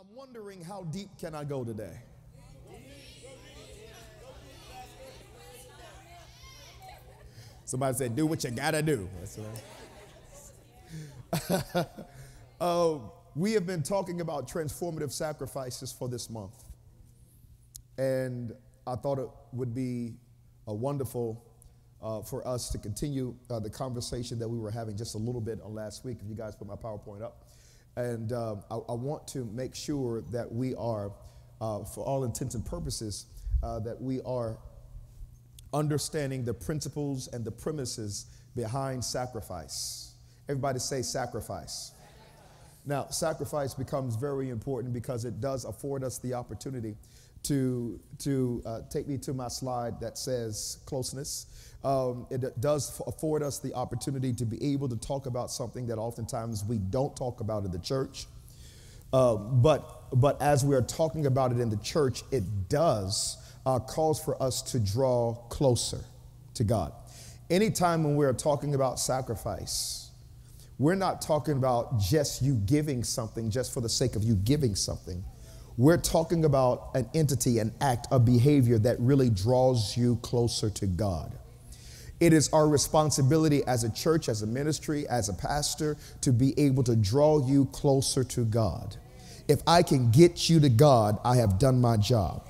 I'm wondering how deep can I go today? Somebody said, do what you gotta do. Right. uh, we have been talking about transformative sacrifices for this month. And I thought it would be a wonderful uh, for us to continue uh, the conversation that we were having just a little bit on last week. If you guys put my PowerPoint up. And uh, I, I, want to make sure that we are, uh, for all intents and purposes, uh, that we are understanding the principles and the premises behind sacrifice. Everybody say sacrifice. Now, sacrifice becomes very important because it does afford us the opportunity to, to uh, take me to my slide that says closeness. Um, it does afford us the opportunity to be able to talk about something that oftentimes we don't talk about in the church. Uh, but, but as we're talking about it in the church, it does uh, calls for us to draw closer to God. Anytime when we're talking about sacrifice, we're not talking about just you giving something just for the sake of you giving something. We're talking about an entity, an act, a behavior that really draws you closer to God. It is our responsibility as a church, as a ministry, as a pastor to be able to draw you closer to God. If I can get you to God, I have done my job.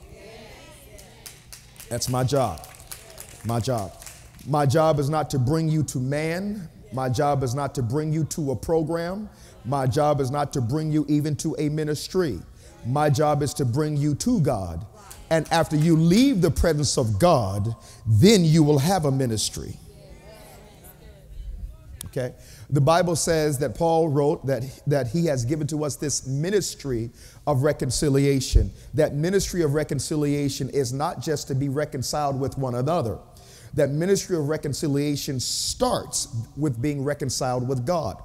That's my job. My job. My job is not to bring you to man. My job is not to bring you to a program. My job is not to bring you even to a ministry. My job is to bring you to God and after you leave the presence of God, then you will have a ministry. Okay? The Bible says that Paul wrote that, that he has given to us this ministry of reconciliation. That ministry of reconciliation is not just to be reconciled with one another. That ministry of reconciliation starts with being reconciled with God.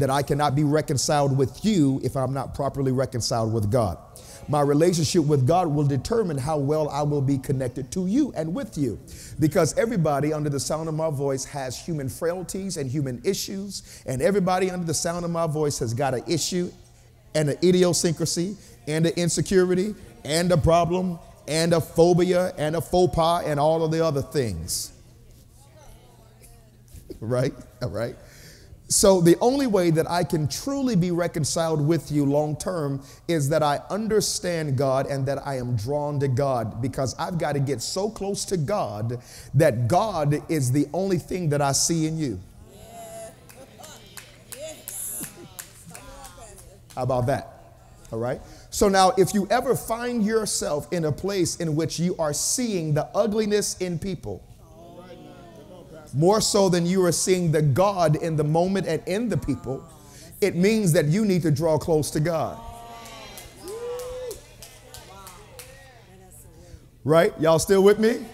That I cannot be reconciled with you if I'm not properly reconciled with God. My relationship with God will determine how well I will be connected to you and with you. Because everybody under the sound of my voice has human frailties and human issues, and everybody under the sound of my voice has got an issue and an idiosyncrasy and an insecurity and a problem and a phobia and a faux pas and all of the other things. Right? All right. So, the only way that I can truly be reconciled with you long term is that I understand God and that I am drawn to God because I've got to get so close to God that God is the only thing that I see in you. How about that? All right. So now, if you ever find yourself in a place in which you are seeing the ugliness in people, more so than you are seeing the God in the moment and in the people, it means that you need to draw close to God. Right? Y'all still with me?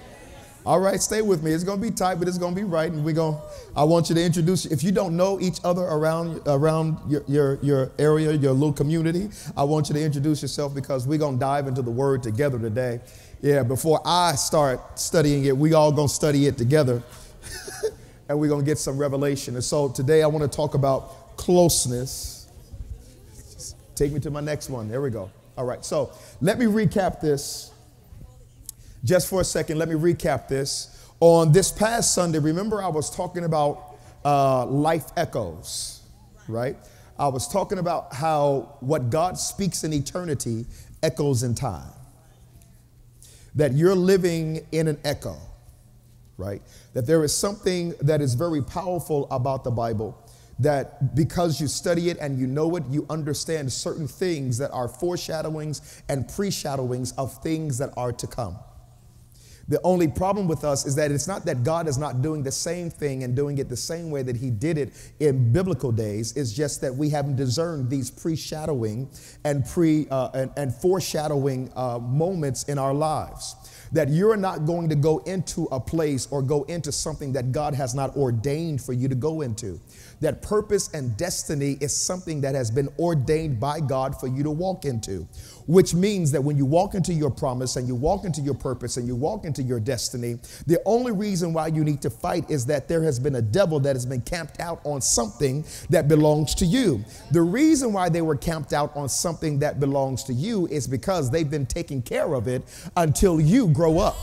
All right, stay with me. It's going to be tight, but it's going to be right. And we're going I want you to introduce, if you don't know each other around, around your, your, your area, your little community, I want you to introduce yourself because we're going to dive into the word together today. Yeah, before I start studying it, we all going to study it together. And we're going to get some revelation. And so today I want to talk about closeness. Just take me to my next one. There we go. All right. So let me recap this just for a second. Let me recap this. On this past Sunday, remember I was talking about uh, life echoes, right? I was talking about how what God speaks in eternity echoes in time. That you're living in an echo right? That there is something that is very powerful about the Bible that because you study it and you know it, you understand certain things that are foreshadowings and pre-shadowings of things that are to come. The only problem with us is that it's not that God is not doing the same thing and doing it the same way that He did it in biblical days. It's just that we haven't discerned these pre-shadowing and pre uh, and, and, foreshadowing uh, moments in our lives that you're not going to go into a place or go into something that God has not ordained for you to go into. that purpose and destiny is something that has been ordained by God for you to walk into, which means that when you walk into your promise and you walk into your purpose and you walk into your destiny, the only reason why you need to fight is that there has been a devil that has been camped out on something that belongs to you. The reason why they were camped out on something that belongs to you is because they've been taking care of it until you grow up.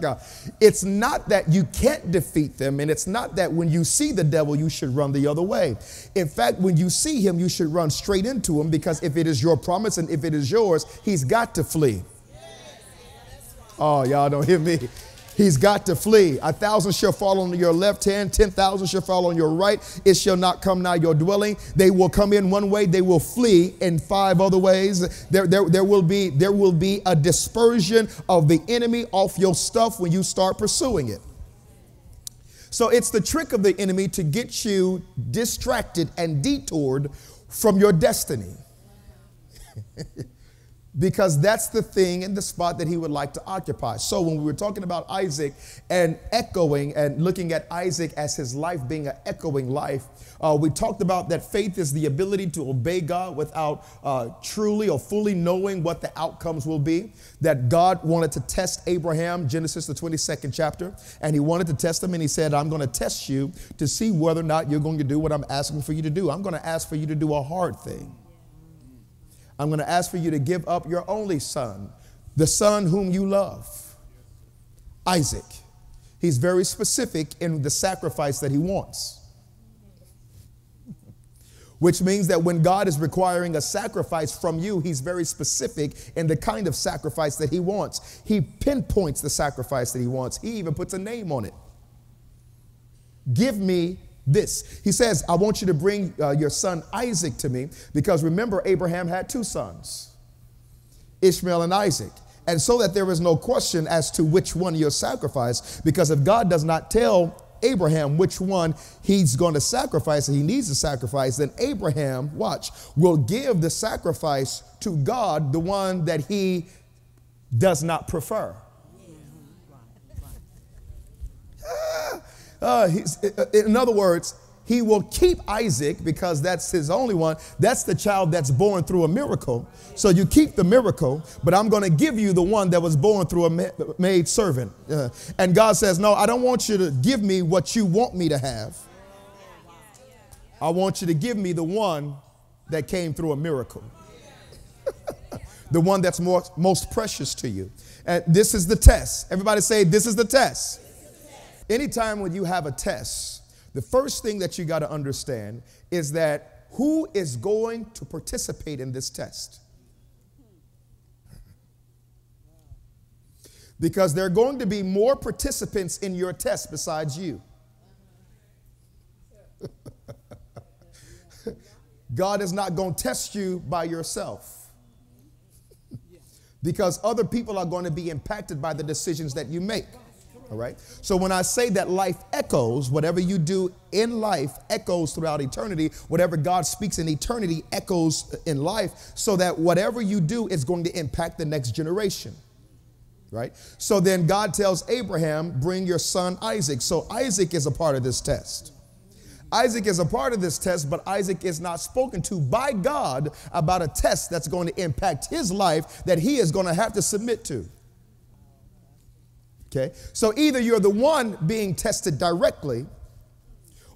God. It's not that you can't defeat them, and it's not that when you see the devil, you should run the other way. In fact, when you see him, you should run straight into him because if it is your promise and if it is yours, he's got to flee. Oh, y'all don't hear me. He's got to flee. A thousand shall fall on your left hand, 10,000 shall fall on your right. It shall not come nigh your dwelling. They will come in one way, they will flee in five other ways. There, there, there, will be, there will be a dispersion of the enemy off your stuff when you start pursuing it. So it's the trick of the enemy to get you distracted and detoured from your destiny. because that's the thing and the spot that he would like to occupy. So when we were talking about Isaac and echoing and looking at Isaac as his life being an echoing life, uh, we talked about that faith is the ability to obey God without uh, truly or fully knowing what the outcomes will be. That God wanted to test Abraham, Genesis the 22nd chapter, and he wanted to test him and he said, I'm going to test you to see whether or not you're going to do what I'm asking for you to do. I'm going to ask for you to do a hard thing. I'm going to ask for you to give up your only son, the son whom you love, Isaac. He's very specific in the sacrifice that he wants. Which means that when God is requiring a sacrifice from you, He's very specific in the kind of sacrifice that He wants. He pinpoints the sacrifice that He wants, He even puts a name on it. Give me this. He says, I want you to bring uh, your son Isaac to me because remember, Abraham had two sons, Ishmael and Isaac. And so that there is no question as to which one you sacrifice, because if God does not tell Abraham which one he's going to sacrifice and he needs to sacrifice, then Abraham, watch, will give the sacrifice to God, the one that he does not prefer. Uh, in other words, he will keep Isaac because that's his only one. That's the child that's born through a miracle. So you keep the miracle, but I'm going to give you the one that was born through a maid servant. Uh, and God says, No, I don't want you to give me what you want me to have. I want you to give me the one that came through a miracle, the one that's more, most precious to you. And this is the test. Everybody say, This is the test. Anytime when you have a test, the first thing that you got to understand is that who is going to participate in this test? Because there are going to be more participants in your test besides you. God is not going to test you by yourself because other people are going to be impacted by the decisions that you make. All right. So when I say that life echoes, whatever you do in life echoes throughout eternity. Whatever God speaks in eternity echoes in life, so that whatever you do is going to impact the next generation. Right? So then God tells Abraham, Bring your son Isaac. So Isaac is a part of this test. Isaac is a part of this test, but Isaac is not spoken to by God about a test that's going to impact his life that he is going to have to submit to. Okay? So either you're the one being tested directly,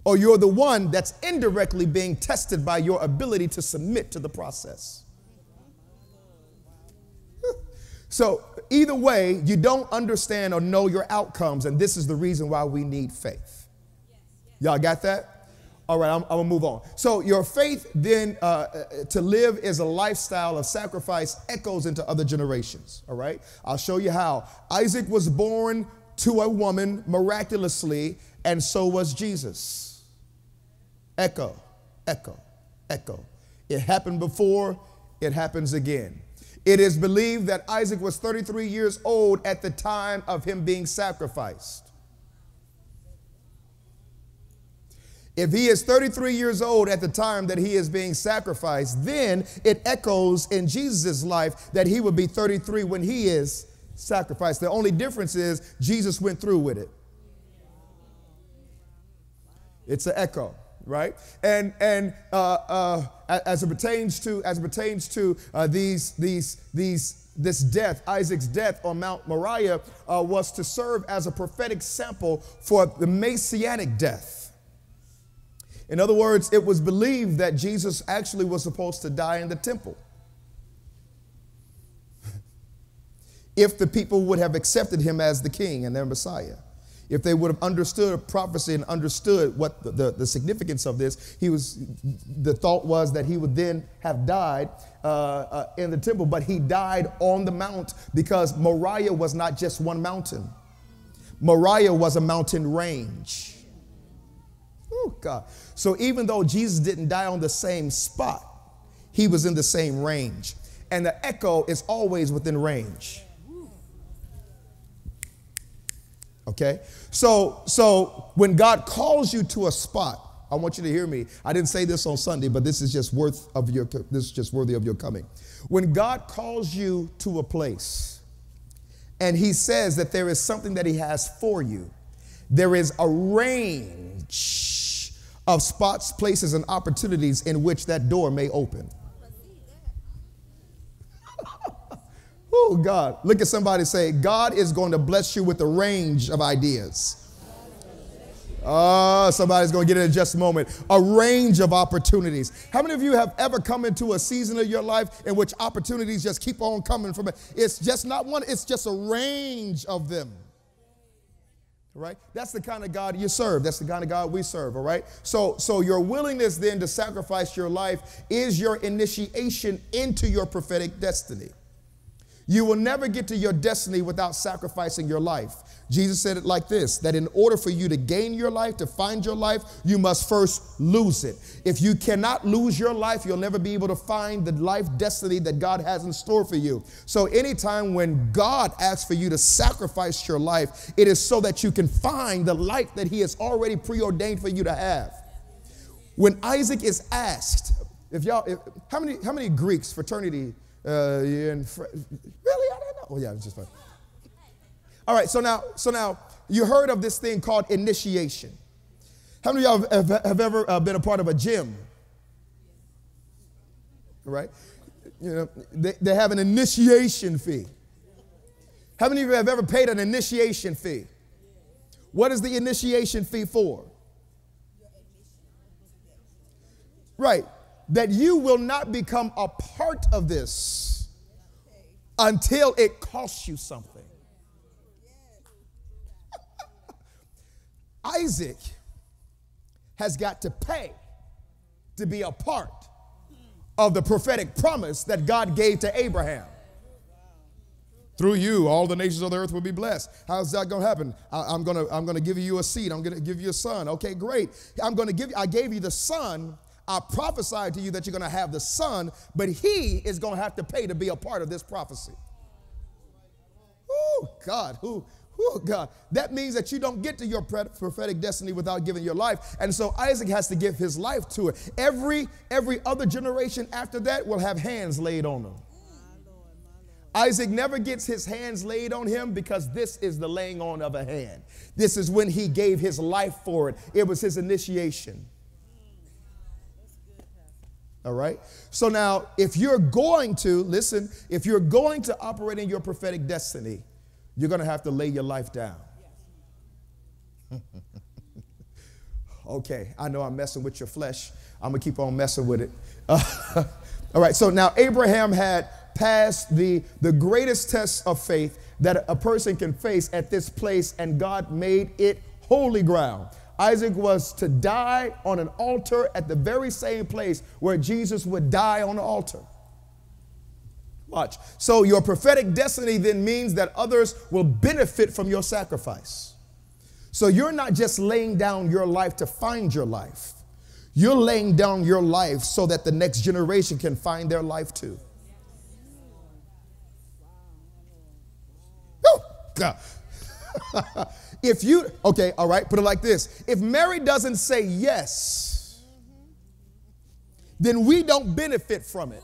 or you're the one that's indirectly being tested by your ability to submit to the process. so, either way, you don't understand or know your outcomes, and this is the reason why we need faith. Y'all got that? All right, I'm, I'm gonna move on. So, your faith then uh, uh, to live is a lifestyle of sacrifice, echoes into other generations. All right, I'll show you how. Isaac was born to a woman miraculously, and so was Jesus. Echo, echo, echo. It happened before, it happens again. It is believed that Isaac was 33 years old at the time of him being sacrificed. If he is 33 years old at the time that he is being sacrificed, then it echoes in Jesus' life that he would be 33 when he is sacrificed. The only difference is Jesus went through with it. It's an echo, right? And and uh, uh, as it pertains to as it pertains to uh, these these these this death, Isaac's death on Mount Moriah, uh, was to serve as a prophetic sample for the messianic death. In other words, it was believed that Jesus actually was supposed to die in the temple. if the people would have accepted him as the king and their Messiah if they would have understood prophecy and understood what the, the, the, significance of this, he was, the thought was that he would then have died uh, uh, in the temple, but he died on the mount because Moriah was not just one mountain. Moriah was a mountain range. Oh, God. So even though Jesus didn't die on the same spot, he was in the same range. And the echo is always within range. Okay? So, so when God calls you to a spot, I want you to hear me. I didn't say this on Sunday, but this is just worth of your this is just worthy of your coming. When God calls you to a place and he says that there is something that he has for you, there is a range of spots, places, and opportunities in which that door may open. Oh, God. Look at somebody say, God is going to bless you with a range of ideas. Oh, somebody's going to get it in just a moment. A range of opportunities. How many of you have ever come into a season of your life in which opportunities just keep on coming from it? It's just not one, it's just a range of them. Right? That's the kind of God you serve. That's the kind of God we serve, all right? So so your willingness then to sacrifice your life is your initiation into your prophetic destiny. You will never get to your destiny without sacrificing your life. Jesus said it like this that in order for you to gain your life, to find your life, you must first lose it. If you cannot lose your life, you'll never be able to find the life destiny that God has in store for you. So, anytime when God asks for you to sacrifice your life, it is so that you can find the life that He has already preordained for you to have. When Isaac is asked, if y'all, if, how many how many Greeks fraternity uh, Fr- really? I don't know. Oh yeah, it's just fun. All right, so now, so now you heard of this thing called initiation. How many of y'all have, have, have ever uh, been a part of a gym? Right? You know, they, they have an initiation fee. How many of you have ever paid an initiation fee? What is the initiation fee for? Right that you will not become a part of this until it costs you something. Isaac has got to pay to be a part of the prophetic promise that God gave to Abraham. Through you, all the nations of the earth will be blessed. How's that going to happen? I, am going to I'm going to give you a seed. I'm going to give you a son. Okay, great. I'm going to give. You, I gave you the son I prophesied to you that you're going to have the son, but he is going to have to pay to be a part of this prophecy. Oh, God, who, Oh God, that means that you don't get to your prophetic destiny without giving your life. And so Isaac has to give his life to it. Every every other generation after that will have hands laid on them. Isaac never gets his hands laid on him because this is the laying on of a hand. This is when he gave his life for it. It was his initiation. All right. So now, if you're going to, listen, if you're going to operate in your prophetic destiny, you're going to have to lay your life down. okay, I know I'm messing with your flesh. I'm going to keep on messing with it. All right, so now Abraham had passed the, the greatest test of faith that a person can face at this place, and God made it holy ground. Isaac was to die on an altar at the very same place where Jesus would die on the altar. Watch. So, your prophetic destiny then means that others will benefit from your sacrifice. So, you're not just laying down your life to find your life, you're laying down your life so that the next generation can find their life too. Oh. If you, okay, all right, put it like this. If Mary doesn't say yes, then we don't benefit from it.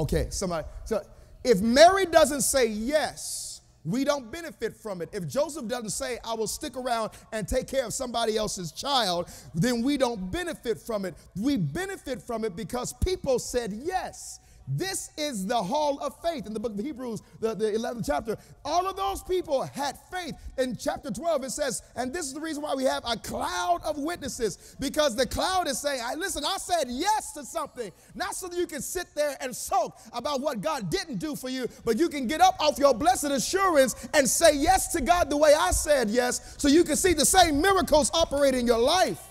Okay, somebody, so if Mary doesn't say yes, we don't benefit from it. If Joseph doesn't say, I will stick around and take care of somebody else's child, then we don't benefit from it. We benefit from it because people said yes. This is the hall of faith in the book of Hebrews, the, the 11th chapter. All of those people had faith. In chapter 12, it says, and this is the reason why we have a cloud of witnesses, because the cloud is saying, I listen, I said yes to something, not so that you can sit there and sulk about what God didn't do for you, but you can get up off your blessed assurance and say yes to God the way I said yes, so you can see the same miracles operate in your life.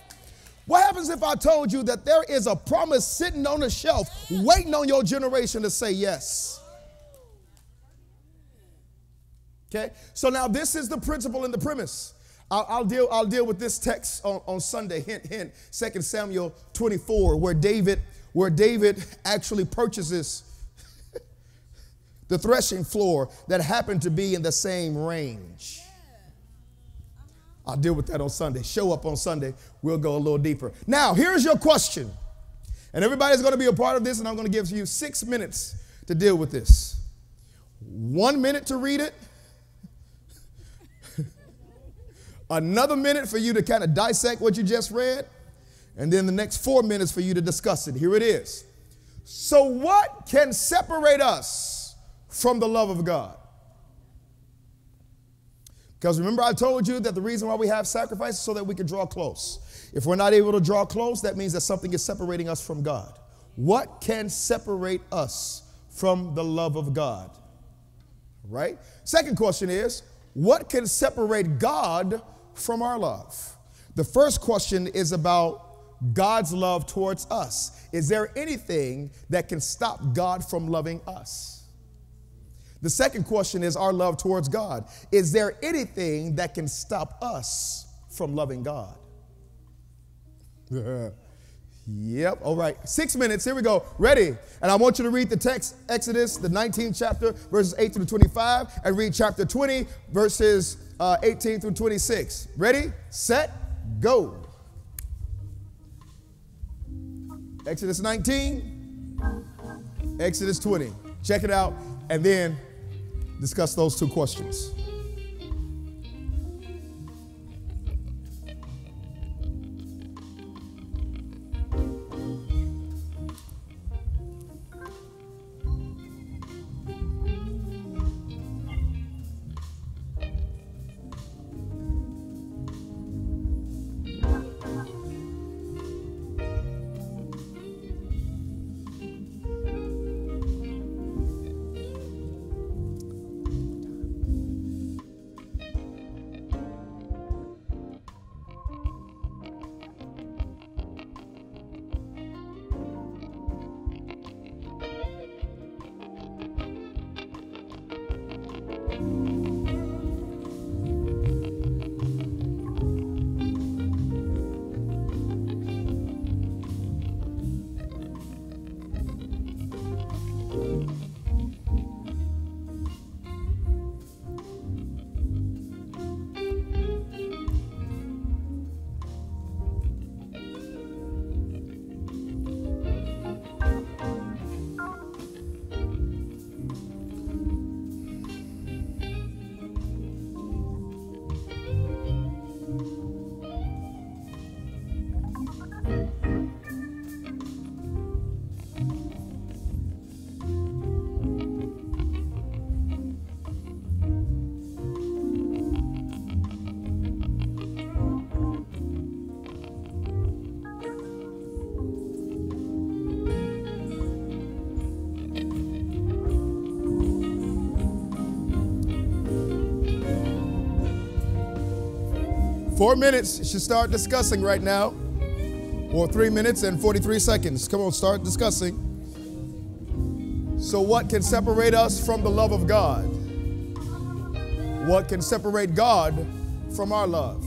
What happens if I told you that there is a promise sitting on a shelf waiting on your generation to say yes? Okay, so now this is the principle and the premise. I'll, I'll, deal, I'll deal with this text on, on Sunday, hint, hint, 2 Samuel 24, where David, where David actually purchases the threshing floor that happened to be in the same range. I'll deal with that on Sunday. Show up on Sunday. We'll go a little deeper. Now, here's your question. And everybody's going to be a part of this, and I'm going to give you six minutes to deal with this. One minute to read it, another minute for you to kind of dissect what you just read, and then the next four minutes for you to discuss it. Here it is. So, what can separate us from the love of God? Because remember, I told you that the reason why we have sacrifice is so that we can draw close. If we're not able to draw close, that means that something is separating us from God. What can separate us from the love of God? Right? Second question is, what can separate God from our love? The first question is about God's love towards us. Is there anything that can stop God from loving us? The second question is our love towards God. Is there anything that can stop us from loving God? yep, all right. Six minutes, here we go. Ready? And I want you to read the text, Exodus, the 19th chapter, verses 8 through 25, and read chapter 20, verses uh, 18 through 26. Ready, set, go. Exodus 19, Exodus 20. Check it out, and then discuss those two questions. Bye. Four minutes, you should start discussing right now. Or three minutes and 43 seconds. Come on, start discussing. So, what can separate us from the love of God? What can separate God from our love?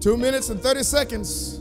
Two minutes and 30 seconds.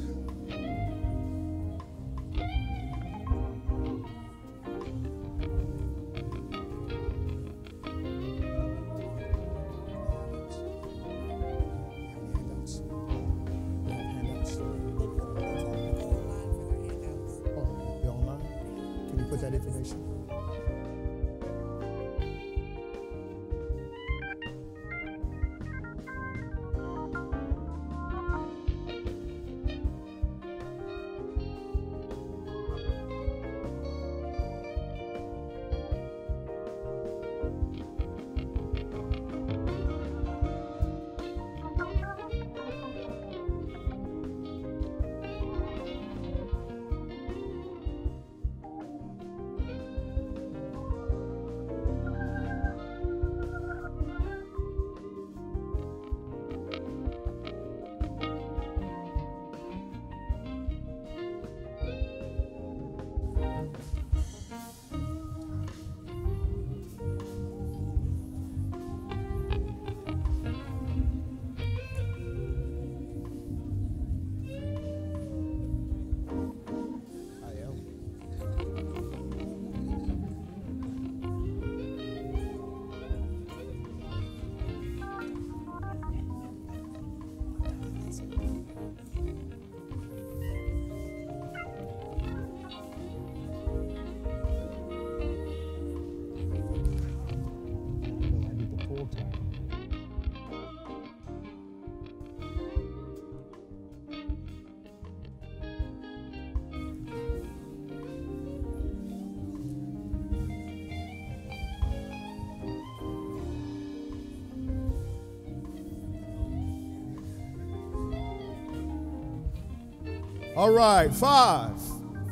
All right, five,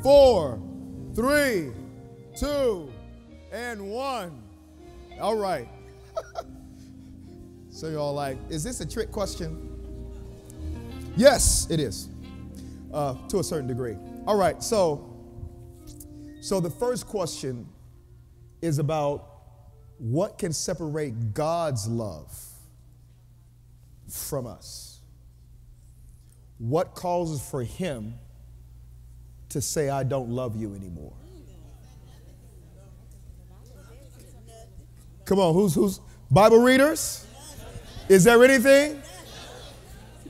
four, three, two, and one. All right. so y'all like, is this a trick question? Yes, it is, uh, to a certain degree. All right, so so the first question is about what can separate God's love from us. What causes for Him to say, "I don't love you anymore"? Come on, who's who's Bible readers? Is there anything?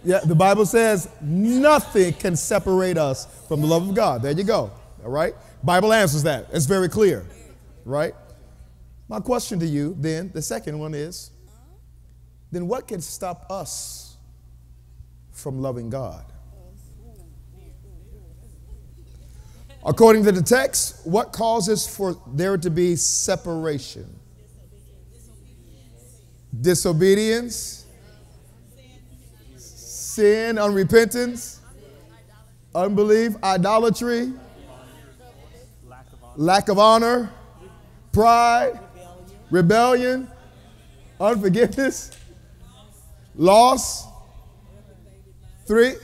Yeah, the Bible says nothing can separate us from the love of God. There you go. All right? Bible answers that. It's very clear. Right? My question to you then, the second one is then what can stop us from loving God? According to the text, what causes for there to be separation? Disobedience, sin, unrepentance, unbelief, idolatry, lack of honor, pride, rebellion, unforgiveness, loss. Three,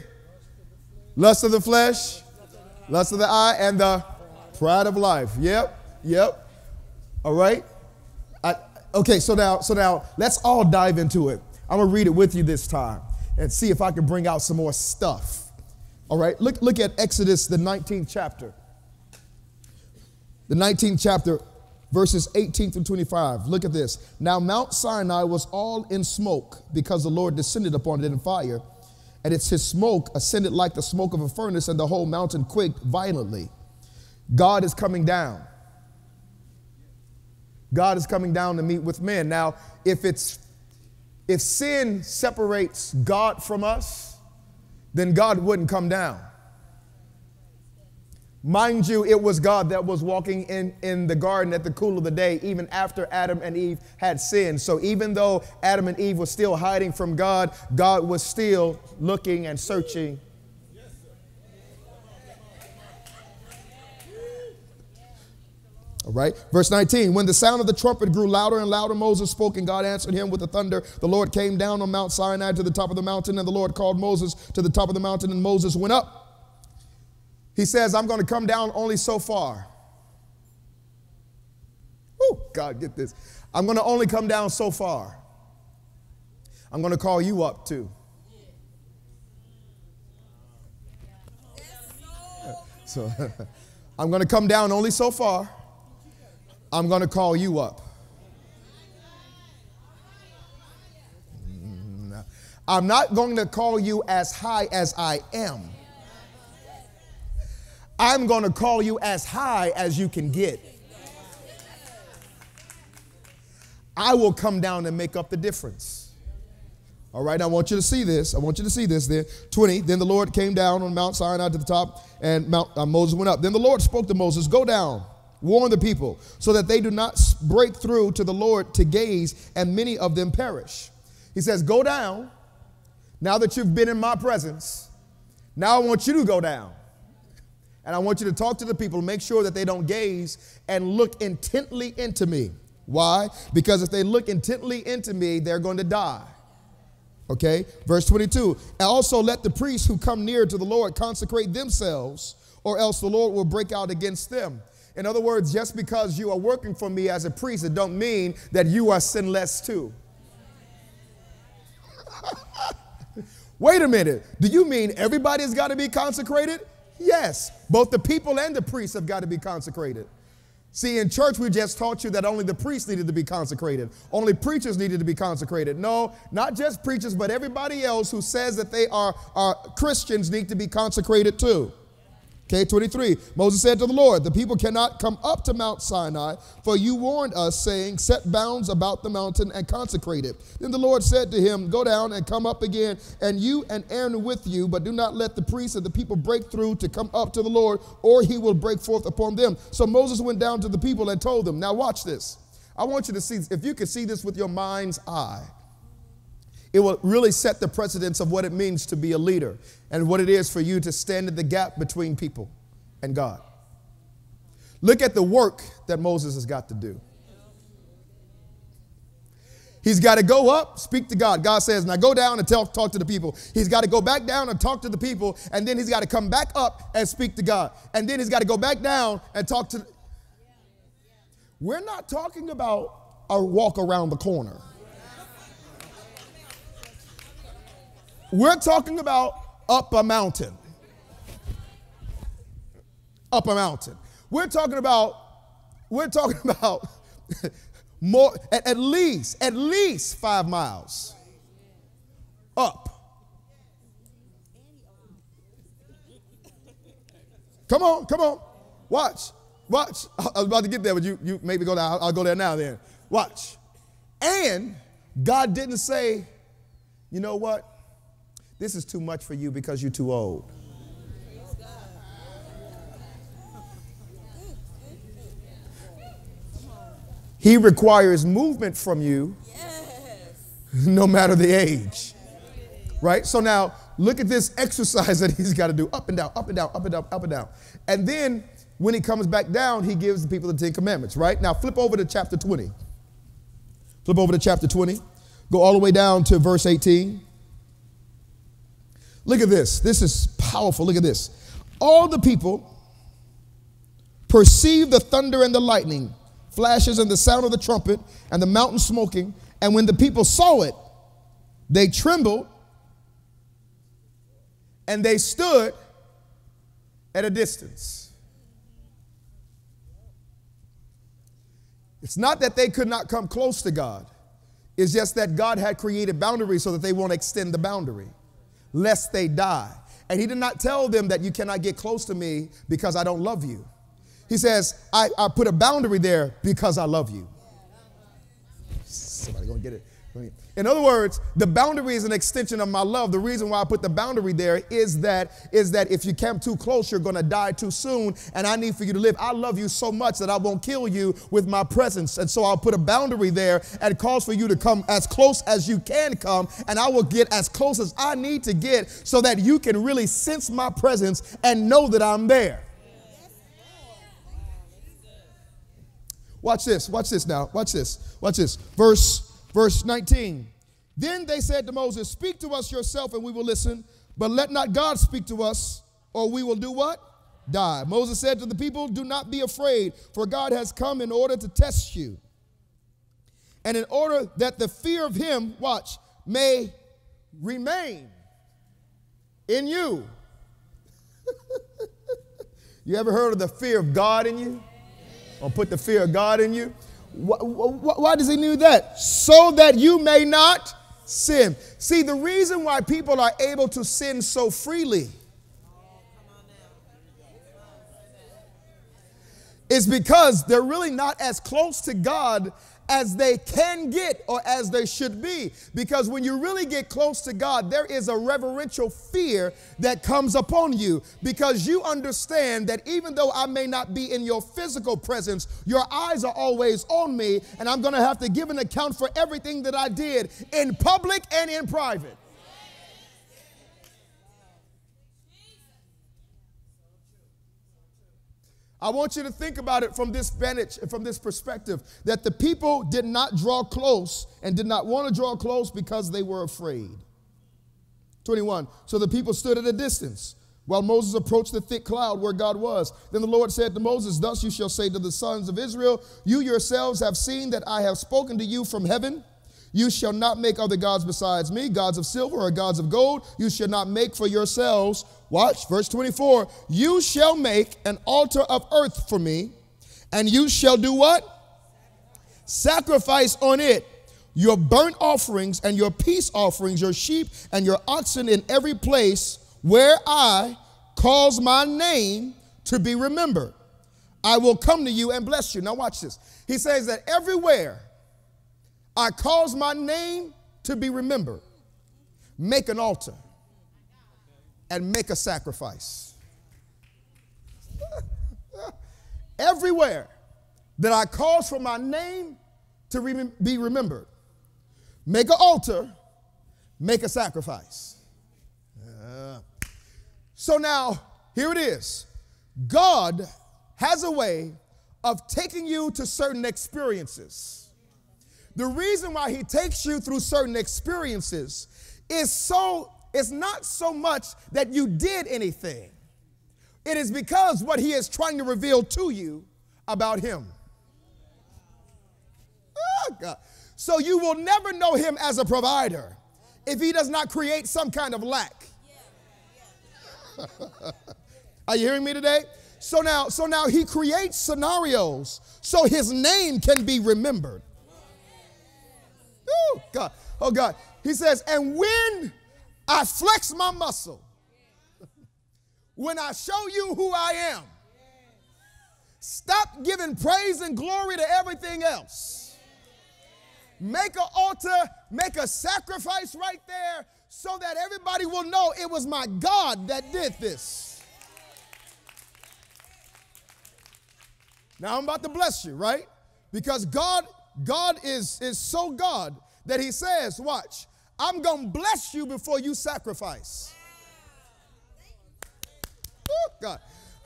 lust of the flesh, lust of the eye, and the pride of life. Yep, yep. All right. I, okay, so now, so now let's all dive into it. I'm gonna read it with you this time and see if I can bring out some more stuff. All right, look, look at Exodus, the 19th chapter. The 19th chapter, verses 18 through 25. Look at this. Now, Mount Sinai was all in smoke because the Lord descended upon it in fire, and it's his smoke ascended like the smoke of a furnace, and the whole mountain quaked violently. God is coming down. God is coming down to meet with men. Now, if it's if sin separates God from us, then God wouldn't come down. Mind you, it was God that was walking in, in the garden at the cool of the day, even after Adam and Eve had sinned. So even though Adam and Eve were still hiding from God, God was still looking and searching. All right. Verse 19. When the sound of the trumpet grew louder and louder, Moses spoke, and God answered him with a thunder. The Lord came down on Mount Sinai to the top of the mountain, and the Lord called Moses to the top of the mountain, and Moses went up. He says, I'm going to come down only so far. Oh, God, get this. I'm going to only come down so far. I'm going to call you up too. So I'm going to come down only so far. I'm going to call you up. Mm, I'm not going to call you as high as I am. I'm going to call you as high as you can get. I will come down and make up the difference. All right, I want you to see this. I want you to see this there. 20. Then the Lord came down on Mount Sinai to the top, and Mount, uh, Moses went up. Then the Lord spoke to Moses Go down, warn the people, so that they do not break through to the Lord to gaze, and many of them perish. He says, Go down. Now that you've been in my presence, now I want you to go down. And I want you to talk to the people, make sure that they don't gaze and look intently into me. Why? Because if they look intently into me, they're going to die. Okay, verse 22. And also let the priests who come near to the Lord consecrate themselves, or else the Lord will break out against them. In other words, just because you are working for me as a priest, it don't mean that you are sinless too. Wait a minute. Do you mean everybody's got to be consecrated? Yes. Both the people and the priests have got to be consecrated. See, in church, we just taught you that only the priests needed to be consecrated. Only preachers needed to be consecrated. No, not just preachers, but everybody else who says that they are, are Christians need to be consecrated too. Okay, 23. Moses said to the Lord, The people cannot come up to Mount Sinai, for you warned us, saying, Set bounds about the mountain and consecrate it. Then the Lord said to him, Go down and come up again, and you and Aaron with you, but do not let the priests and the people break through to come up to the Lord, or he will break forth upon them. So Moses went down to the people and told them, Now watch this. I want you to see, if you can see this with your mind's eye it will really set the precedence of what it means to be a leader and what it is for you to stand in the gap between people and God. Look at the work that Moses has got to do. He's got to go up, speak to God. God says, now go down and tell, talk to the people. He's got to go back down and talk to the people, and then he's got to come back up and speak to God. And then he's got to go back down and talk to. We're not talking about a walk around the corner. We're talking about up a mountain. Up a mountain. We're talking about, we're talking about more, at, at least, at least five miles up. Come on, come on. Watch. Watch. I was about to get there, but you, you maybe go down. I'll, I'll go there now then. Watch. And God didn't say, you know what? This is too much for you because you're too old. He requires movement from you no matter the age. Right? So now look at this exercise that he's got to do up and down, up and down, up and down, up and down. And then when he comes back down, he gives the people the Ten Commandments, right? Now flip over to chapter 20. Flip over to chapter 20. Go all the way down to verse 18. Look at this. This is powerful. Look at this. All the people perceived the thunder and the lightning, flashes and the sound of the trumpet and the mountain smoking. And when the people saw it, they trembled and they stood at a distance. It's not that they could not come close to God, it's just that God had created boundaries so that they won't extend the boundary lest they die. And he did not tell them that you cannot get close to me because I don't love you. He says, I, I put a boundary there because I love you. Somebody gonna get it. In other words, the boundary is an extension of my love. The reason why I put the boundary there is that is that if you camp too close, you're going to die too soon, and I need for you to live. I love you so much that I won't kill you with my presence, and so I'll put a boundary there and cause for you to come as close as you can come, and I will get as close as I need to get so that you can really sense my presence and know that I'm there. Watch this. Watch this now. Watch this. Watch this. Verse Verse 19 Then they said to Moses, Speak to us yourself and we will listen, but let not God speak to us, or we will do what? Die. Moses said to the people, Do not be afraid, for God has come in order to test you. And in order that the fear of him, watch, may remain in you. You ever heard of the fear of God in you? Or put the fear of God in you? Why, why, does he do that? So that you may not sin. See, the reason why people are able to sin so freely is because they're really not as close to God as they can get or as they should be. Because when you really get close to God, there is a reverential fear that comes upon you because you understand that even though I may not be in your physical presence, your eyes are always on me, and I'm going to have to give an account for everything that I did in public and in private. I want you to think about it from this vantage, from this perspective, that the people did not draw close and did not want to draw close because they were afraid. 21. So the people stood at a distance while Moses approached the thick cloud where God was. Then the Lord said to Moses, Thus you shall say to the sons of Israel, You yourselves have seen that I have spoken to you from heaven. You shall not make other gods besides me, gods of silver or gods of gold. You shall not make for yourselves. Watch, verse 24. You shall make an altar of earth for me, and you shall do what? Sacrifice on it your burnt offerings and your peace offerings, your sheep and your oxen in every place where I cause my name to be remembered. I will come to you and bless you. Now, watch this. He says that everywhere I cause my name to be remembered. Make an altar and make a sacrifice. Everywhere that I cause for my name to re- be remembered, make an altar, make a sacrifice. Uh, so now, here it is God has a way of taking you to certain experiences the reason why he takes you through certain experiences is so, it's not so much that you did anything. It is because what he is trying to reveal to you about him. Oh, so you will never know him as a provider if he does not create some kind of lack. Are you hearing me today? So now, so now he creates scenarios so his name can be remembered. Oh, God. Oh, God. He says, and when I flex my muscle, when I show you who I am, stop giving praise and glory to everything else. Make an altar, make a sacrifice right there so that everybody will know it was my God that did this. Now I'm about to bless you, right? Because God God is, is so God that he says, watch, I'm going to bless you before you sacrifice. Oh, God.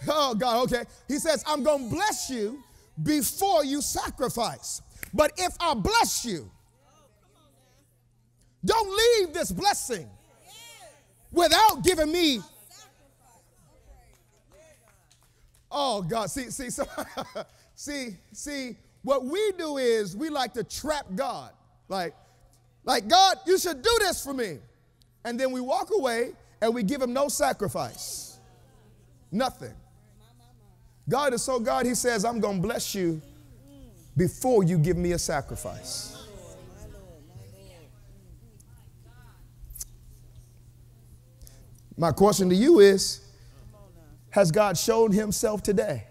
Oh, God, okay. He says, I'm going to bless you before you sacrifice. But if I bless you, don't leave this blessing without giving me. Oh, God. See, see, so, see, see, what we do is we like to trap God. Like, like, God, you should do this for me. And then we walk away and we give him no sacrifice. Nothing. God is so God, he says, I'm going to bless you before you give me a sacrifice. My question to you is Has God shown himself today?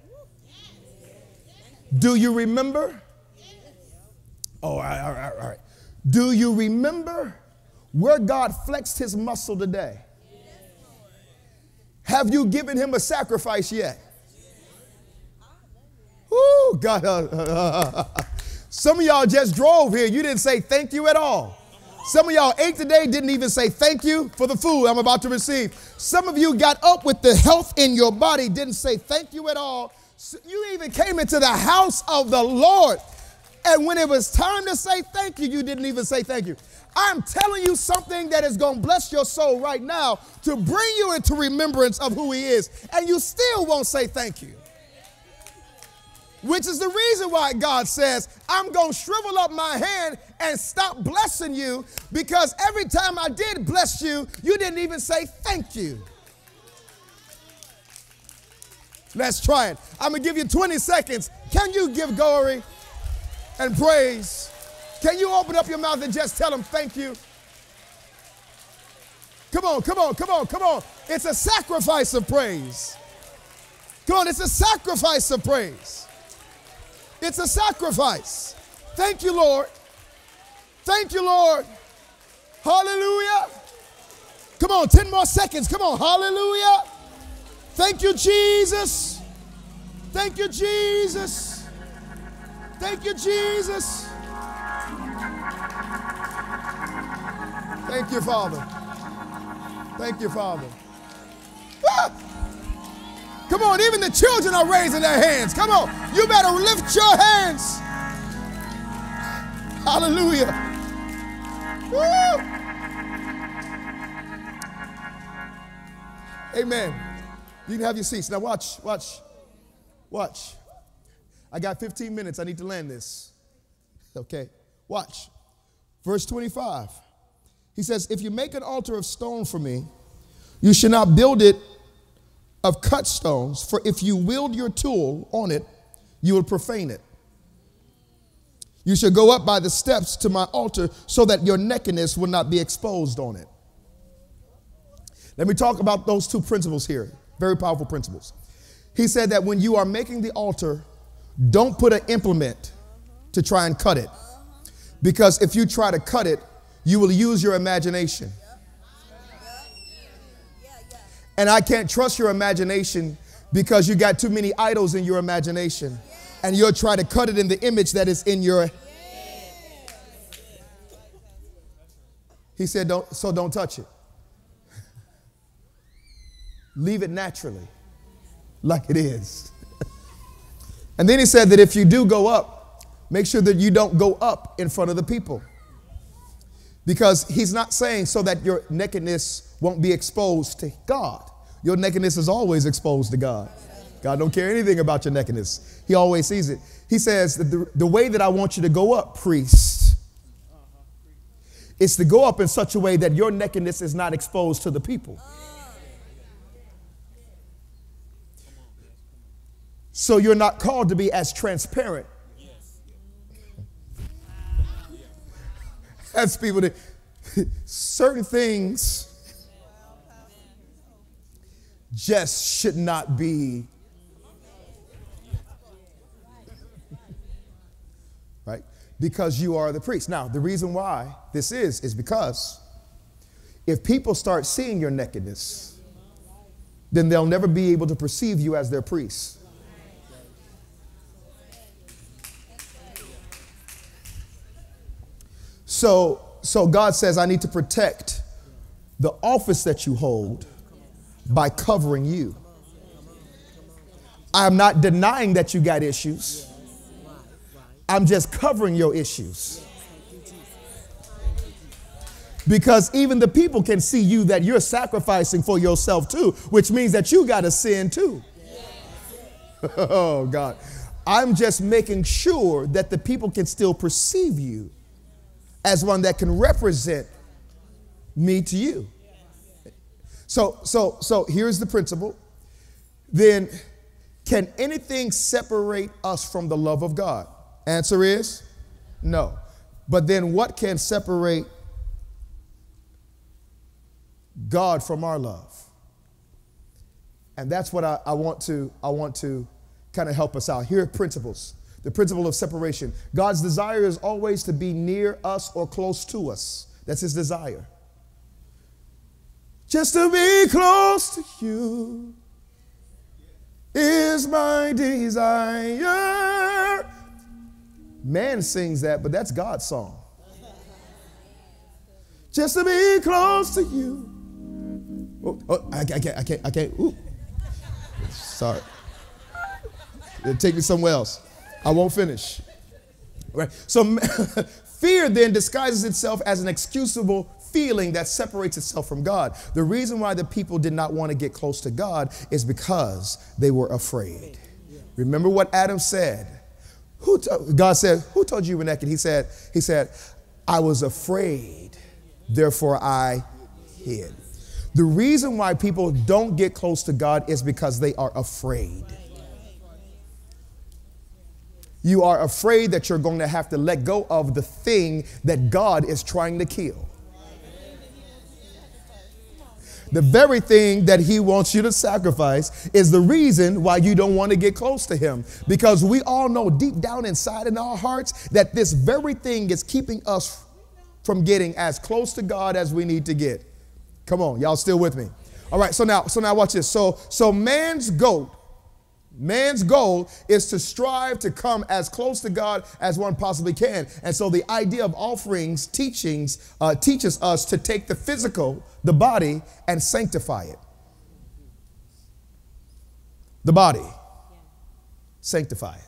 Do you remember? Oh, all right, all right, all right. Do you remember where God flexed his muscle today? Have you given him a sacrifice yet? Oh, God. Uh, uh, some of y'all just drove here. You didn't say thank you at all. Some of y'all ate today, didn't even say thank you for the food I'm about to receive. Some of you got up with the health in your body, didn't say thank you at all you even came into the house of the Lord. And when it was time to say thank you, you didn't even say thank you. I'm telling you something that is going to bless your soul right now to bring you into remembrance of who He is. And you still won't say thank you. Which is the reason why God says, I'm going to shrivel up my hand and stop blessing you because every time I did bless you, you didn't even say thank you. Let's try it. I'm going to give you 20 seconds. Can you give glory and praise? Can you open up your mouth and just tell him thank you? Come on, come on, come on, come on. It's a sacrifice of praise. Come on, it's a sacrifice of praise. It's a sacrifice. Thank you, Lord. Thank you, Lord. Hallelujah. Come on, 10 more seconds. Come on, hallelujah. Thank you, Jesus. Thank you, Jesus. Thank you, Jesus. Thank you, Father. Thank you, Father. Ah! Come on, even the children are raising their hands. Come on, you better lift your hands. Hallelujah. Woo! Amen. You can have your seats. Now, watch, watch, watch. I got 15 minutes. I need to land this. Okay, watch. Verse 25. He says, If you make an altar of stone for me, you should not build it of cut stones, for if you wield your tool on it, you will profane it. You should go up by the steps to my altar so that your nakedness will not be exposed on it. Let me talk about those two principles here. Very powerful principles. He said that when you are making the altar, don't put an implement to try and cut it. Because if you try to cut it, you will use your imagination. And I can't trust your imagination because you got too many idols in your imagination. And you'll try to cut it in the image that is in your. He said, don't, so don't touch it. Leave it naturally, like it is. and then he said that if you do go up, make sure that you don't go up in front of the people. Because he's not saying so that your nakedness won't be exposed to God. Your nakedness is always exposed to God. God don't care anything about your nakedness. He always sees it. He says that the, the way that I want you to go up, priest, is to go up in such a way that your nakedness is not exposed to the people. So you're not called to be as transparent. As people that certain things just should not be. Right? Because you are the priest. Now the reason why this is is because if people start seeing your nakedness then they'll never be able to perceive you as their priest So, so God says, I need to protect the office that you hold by covering you. I'm not denying that you got issues. I'm just covering your issues. Because even the people can see you that you're sacrificing for yourself too, which means that you got to sin too. oh, God. I'm just making sure that the people can still perceive you as one that can represent me to you. So, so, so here's the principle. Then, can anything separate us from the love of God? Answer is no. But then, what can separate God from our love? And that's what I, I want to I want to kind of help us out. Here are principles the principle of separation. God's desire is always to be near us or close to us. That's his desire. Just to be close to you is my desire. Man sings that, but that's God's song. Just to be close to you. Oh, oh I, I, can't, I can't, I can't. Ooh. Sorry. It'll take me somewhere else. I won't finish. Right? So fear then disguises itself as an excusable feeling that separates itself from God. The reason why the people did not want to get close to God is because they were afraid. Remember what Adam said. Who God said, "Who told you you were naked?" He said, "He said, I was afraid, therefore I hid." The reason why people don't get close to God is because they are afraid. You are afraid that you're going to have to let go of the thing that God is trying to kill. The very thing that he wants you to sacrifice is the reason why you don't want to get close to him. Because we all know deep down inside in our hearts that this very thing is keeping us from getting as close to God as we need to get. Come on, y'all still with me? All right, so now, so now watch this. So, so man's goat Man's goal is to strive to come as close to God as one possibly can. And so the idea of offerings, teachings, uh, teaches us to take the physical, the body, and sanctify it. The body, sanctify it.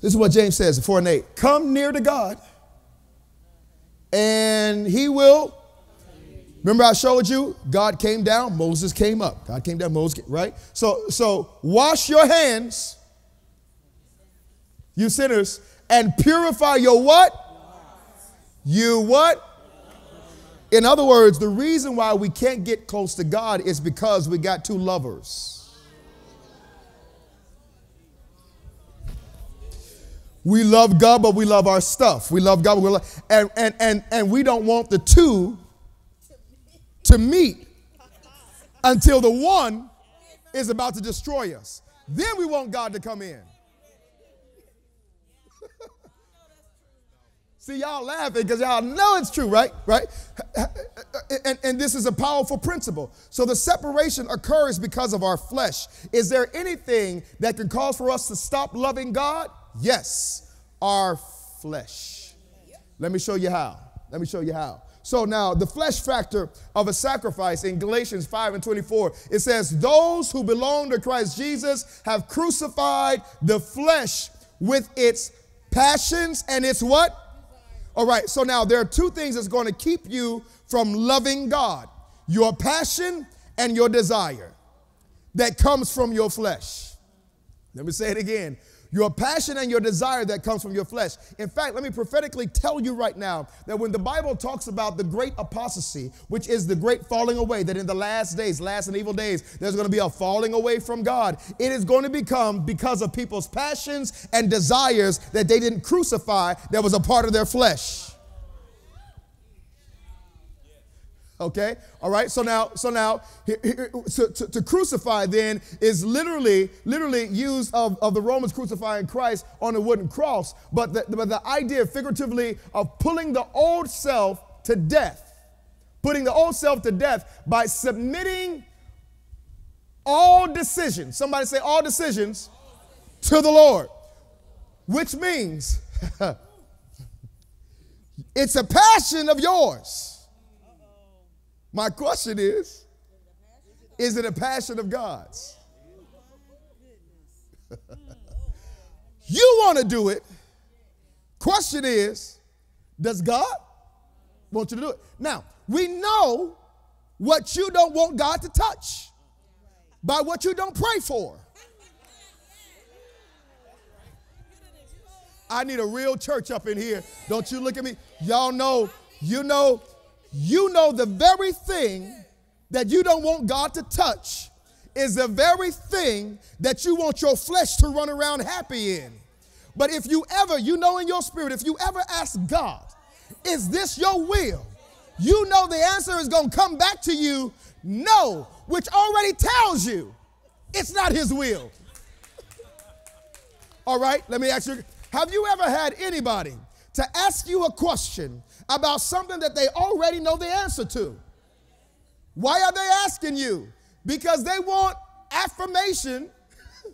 This is what James says, 4 and 8. Come near to God, and he will Remember I showed you God came down, Moses came up. God came down, Moses, right? So so wash your hands, you sinners, and purify your what? You what? In other words, the reason why we can't get close to God is because we got two lovers. We love God, but we love our stuff. We love God, we love, and, and, and, and we don't want the two to meet until the one is about to destroy us. Then we want God to come in. See, y'all laughing because y'all know it's true, right? Right? And, and this is a powerful principle. So the separation occurs because of our flesh. Is there anything that can cause for us to stop loving God? Yes, our flesh. Let me show you how. Let me show you how. So now, the flesh factor of a sacrifice in Galatians 5 and 24, it says, Those who belong to Christ Jesus have crucified the flesh with its passions and its what? All right, so now there are two things that's going to keep you from loving God your passion and your desire that comes from your flesh. Let me say it again your passion and your desire that comes from your flesh. In fact, let me prophetically tell you right now that when the Bible talks about the great apostasy, which is the great falling away, that in the last days, last and evil days, there's going to be a falling away from God. It is going to become because of people's passions and desires that they didn't crucify that was a part of their flesh. Okay, all right. So now, so now, to, to, to, crucify then is literally, literally used of, of the Romans crucifying Christ on a wooden cross. But the, but the idea, figuratively, of pulling the old self to death, putting the old self to death by submitting all decisions. Somebody say all decisions to the Lord, which means it's a passion of yours my question is Is it a passion of God's? you want to do it. Question is Does God want you to do it? Now, we know what you don't want God to touch by what you don't pray for. I need a real church up in here. Don't you look at me. Y'all know, you know, you know the very thing that you don't want God to touch is the very thing that you want your flesh to run around happy in. But if you ever, you know in your spirit, if you ever ask God, is this your will? You know the answer is going to come back to you, no, which already tells you it's not his will. All right, let me ask you have you ever had anybody to ask you a question about something that they already know the answer to. Why are they asking you? Because they want affirmation.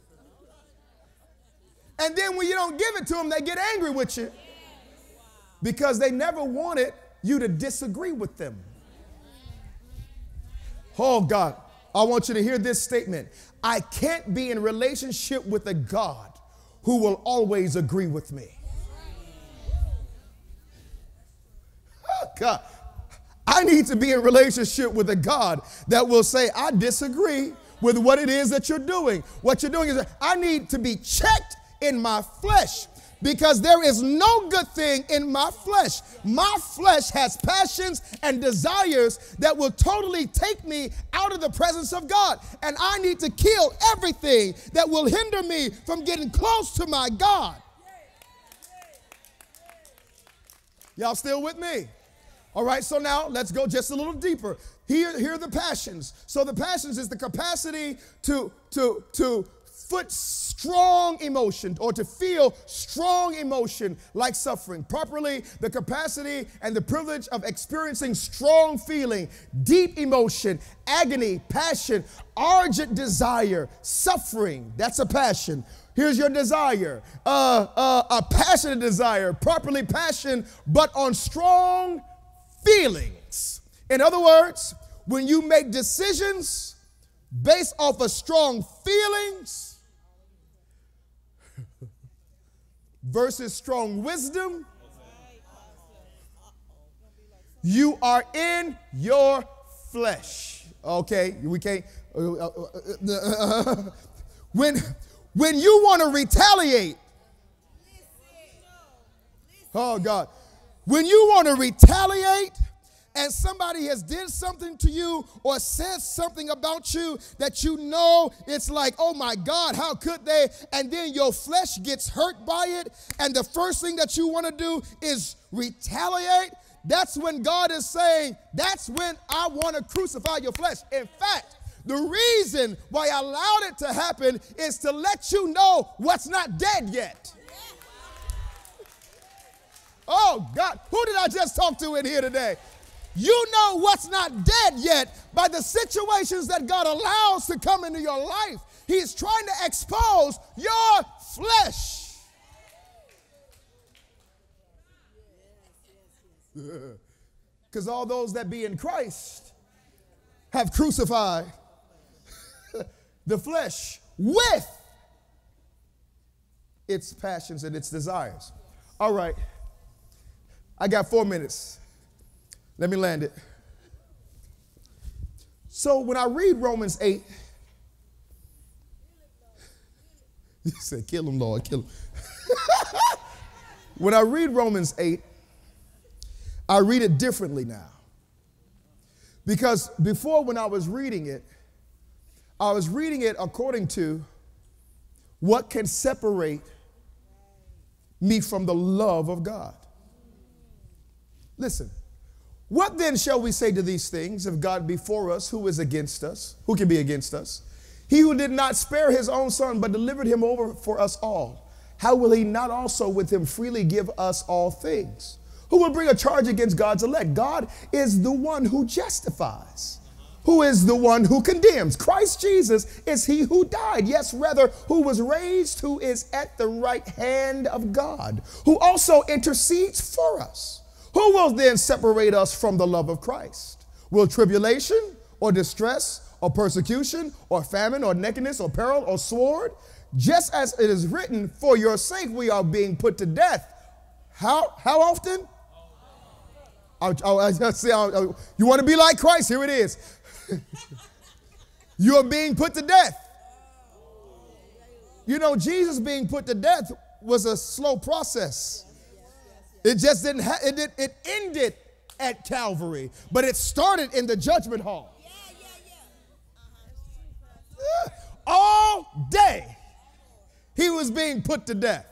and then when you don't give it to them, they get angry with you because they never wanted you to disagree with them. Oh, God, I want you to hear this statement. I can't be in relationship with a God who will always agree with me. God. I need to be in relationship with a God that will say, I disagree with what it is that you're doing. What you're doing is, I need to be checked in my flesh because there is no good thing in my flesh. My flesh has passions and desires that will totally take me out of the presence of God. And I need to kill everything that will hinder me from getting close to my God. Y'all still with me? All right, so now let's go just a little deeper. Here, here are the passions. So the passions is the capacity to, to, to foot strong emotion or to feel strong emotion like suffering. Properly, the capacity and the privilege of experiencing strong feeling, deep emotion, agony, passion, urgent desire, suffering. That's a passion. Here's your desire uh, uh, a passionate desire, properly passion, but on strong feelings. In other words, when you make decisions based off of strong feelings versus strong wisdom, you are in your flesh. Okay, we can't. Uh, uh, uh, when when you want to retaliate, oh God, when you want to retaliate and somebody has did something to you or said something about you that you know it's like oh my god how could they? And then your flesh gets hurt by it. And the first thing that you want to do is retaliate. That's when god is saying that's when i want to crucify your flesh. In fact the reason why I allowed it to happen is to let you know what's not dead yet. Oh, God, who did I just talk to in here today? You know what's not dead yet by the situations that God allows to come into your life. He's trying to expose your flesh. Because all those that be in Christ have crucified the flesh with its passions and its desires. All right, I got four minutes. Let me land it. So when I read Romans 8, you said, kill him, Lord, kill him. when I read Romans 8, I read it differently now. Because before, when I was reading it, I was reading it according to what can separate me from the love of God. Listen, what then shall we say to these things? If God be for us, who is against us? Who can be against us? He who did not spare his own son, but delivered him over for us all, how will he not also with him freely give us all things? Who will bring a charge against God's elect? God is the one who justifies who is the one who condemns. Christ Jesus is he who died, yes, rather, who was raised, who is at the right hand of God, who also intercedes for us. Who will then separate us from the love of Christ? Will tribulation or distress or persecution or famine or nakedness or peril or sword? Just as it is written, for your sake we are being put to death. How, how often? Oh, oh, I, I, I, see, oh, you want to be like Christ? Here it is. you are being put to death. You know, Jesus being put to death was a slow process. It just didn't, ha- it, did, it ended at Calvary, but it started in the judgment hall. Uh-huh. All day, he was being put to death.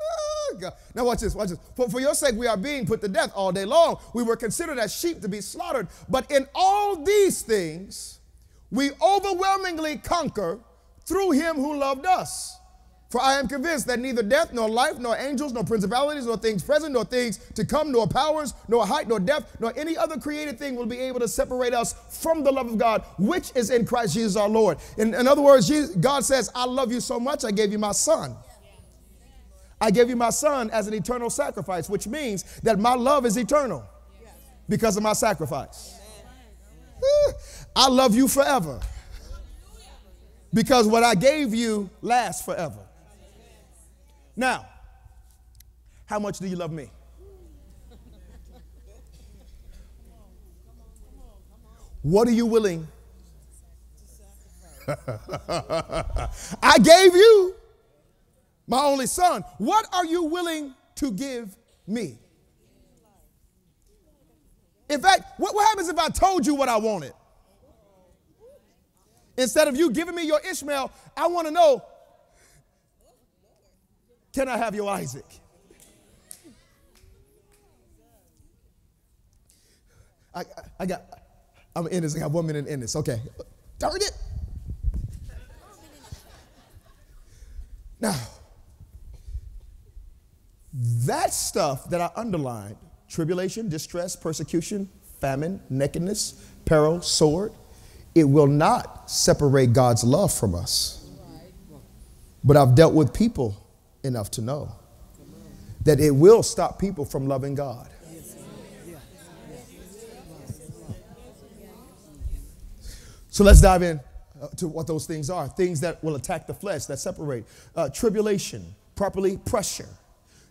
Oh, God. Now, watch this, watch this. For, for your sake, we are being put to death all day long. We were considered as sheep to be slaughtered. But in all these things, we overwhelmingly conquer through him who loved us. For I am convinced that neither death, nor life, nor angels, nor principalities, nor things present, nor things to come, nor powers, nor height, nor depth, nor any other created thing will be able to separate us from the love of God, which is in Christ Jesus our Lord. In, in other words, God says, I love you so much, I gave you my son. I gave you my son as an eternal sacrifice, which means that my love is eternal because of my sacrifice. I love you forever because what I gave you lasts forever. Now, how much do you love me? What are you willing? To sacrifice? I gave you my only son. What are you willing to give me? In fact, what, what happens if I told you what I wanted? Instead of you giving me your Ishmael, I want to know can I have your Isaac? I, I, I got, I'm in this. I got one minute in this. Okay. Darn it. Now, that stuff that I underlined tribulation, distress, persecution, famine, nakedness, peril, sword it will not separate God's love from us. But I've dealt with people enough to know that it will stop people from loving God. So let's dive in uh, to what those things are things that will attack the flesh, that separate. Uh, tribulation, properly pressure,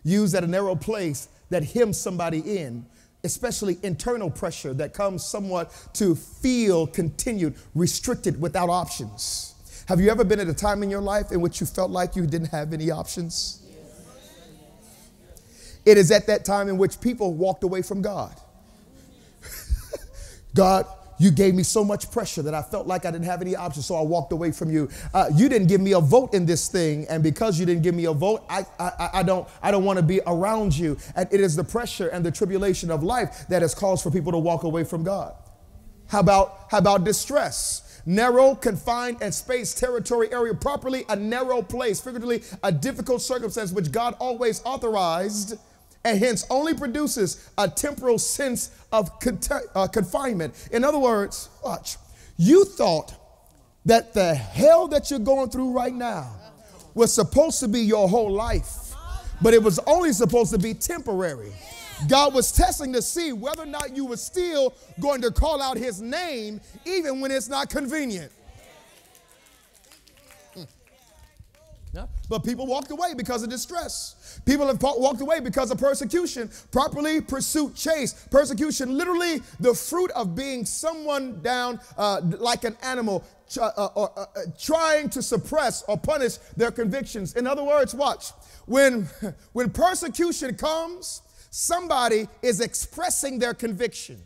used at a narrow place that hems somebody in, especially internal pressure that comes somewhat to feel continued, restricted, without options. Have you ever been at a time in your life in which you felt like you didn't have any options? It is at that time in which people walked away from God. God, you gave me so much pressure that I felt like I didn't have any options, so I walked away from you. Uh, you didn't give me a vote in this thing, and because you didn't give me a vote, I, I, I don't, I don't want to be around you. And it is the pressure and the tribulation of life that has caused for people to walk away from God. How about, how about distress? Narrow, confined, and space territory area, properly a narrow place, figuratively a difficult circumstance which God always authorized and hence only produces a temporal sense of uh, confinement. In other words, watch, you thought that the hell that you're going through right now was supposed to be your whole life, but it was only supposed to be temporary. God was testing to see whether or not you were still going to call out his name even when it's not convenient. Yeah. But people walked away because of distress. People have walked away because of persecution. Properly pursuit, chase. Persecution, literally the fruit of being someone down uh, like an animal, uh, uh, uh, uh, trying to suppress or punish their convictions. In other words, watch. When, when persecution comes, somebody is expressing their conviction.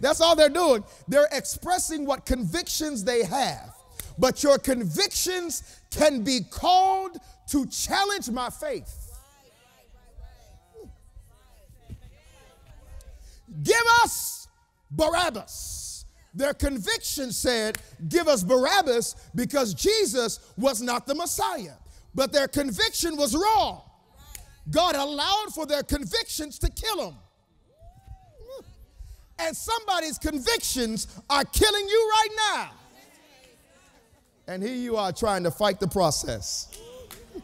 That's all they're doing. They're expressing what convictions they have but your convictions can be called to challenge my faith. Give us Barabbas. Their conviction said, Give us Barabbas because Jesus was not the Messiah. But their conviction was wrong. God allowed for their convictions to kill them. And somebody's convictions are killing you right now. And here you are trying to fight the process.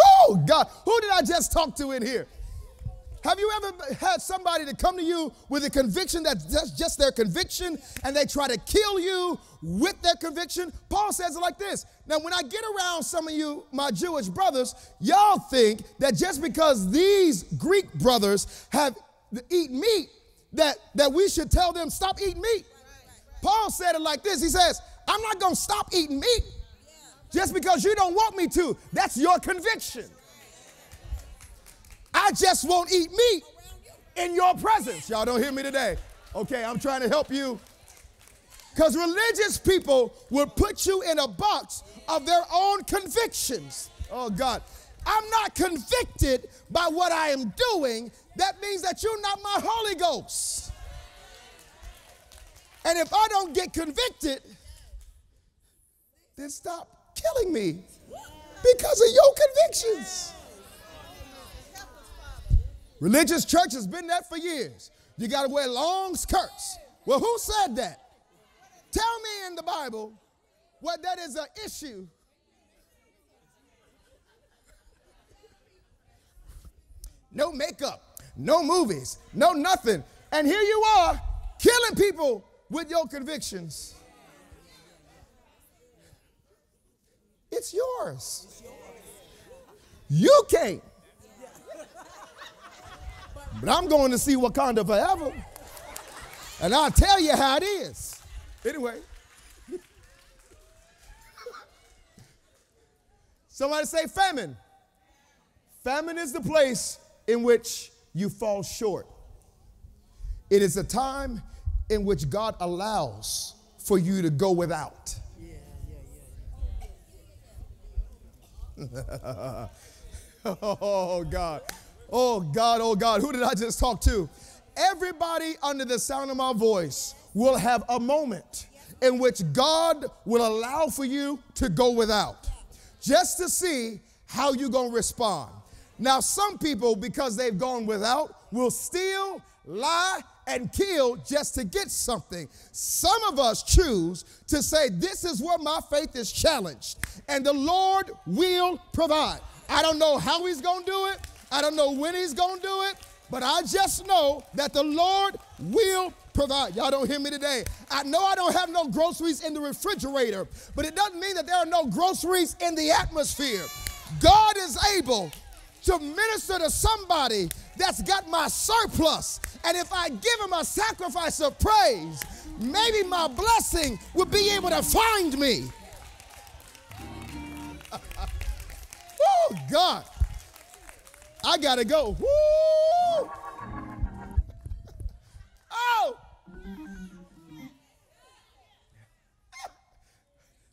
oh, God, who did I just talk to in here? Have you ever had somebody to come to you with a conviction that's just their conviction and they try to kill you with their conviction? Paul says it like this. Now, when I get around some of you, my Jewish brothers, y'all think that just because these Greek brothers have eaten meat, that, that we should tell them stop eating meat. Paul said it like this. He says, I'm not going to stop eating meat just because you don't want me to. That's your conviction. I just won't eat meat in your presence. Y'all don't hear me today. Okay, I'm trying to help you. Because religious people will put you in a box of their own convictions. Oh, God. I'm not convicted by what I am doing. That means that you're not my Holy Ghost. And if I don't get convicted, then stop killing me because of your convictions. Religious church has been that for years. You got to wear long skirts. Well, who said that? Tell me in the Bible what that is an issue. No makeup, no movies, no nothing. And here you are killing people with your convictions. It's yours. You can't. But I'm going to see Wakanda forever. And I'll tell you how it is. Anyway. Somebody say famine. Famine is the place in which you fall short. It is a time in which God allows for you to go without. oh, God. Oh, God. Oh, God. Who did I just talk to? Everybody under the sound of my voice will have a moment in which God will allow for you to go without just to see how you're going to respond. Now, some people, because they've gone without, will steal, lie, and kill just to get something. Some of us choose to say, This is where my faith is challenged, and the Lord will provide. I don't know how He's going to do it, I don't know when He's going to do it, but I just know that the Lord will provide. Y'all don't hear me today. I know I don't have no groceries in the refrigerator, but it doesn't mean that there are no groceries in the atmosphere. God is able to minister to somebody that's got my surplus. And if I give him a sacrifice of praise, maybe my blessing will be able to find me. oh, God. I got to go. Woo! Oh!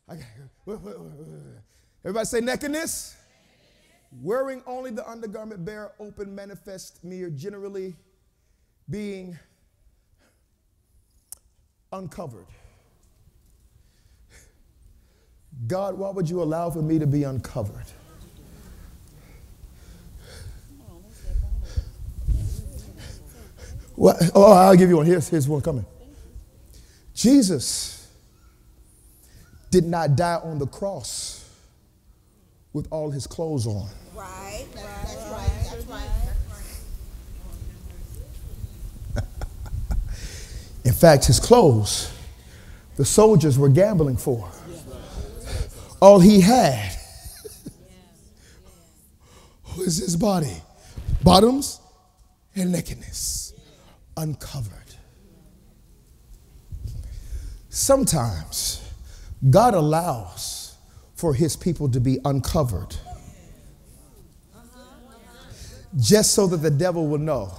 I gotta go. Everybody say nakedness. Wearing only the undergarment bare, open, manifest, mere, generally being uncovered. God, why would you allow for me to be uncovered? What? Oh, I'll give you one. Here's, here's one coming. Jesus did not die on the cross with all his clothes on. Right, right, that's right, that's right. In fact, his clothes, the soldiers were gambling for. All he had was his body, bottoms and nakedness uncovered. Sometimes God allows for his people to be uncovered just so that the devil will know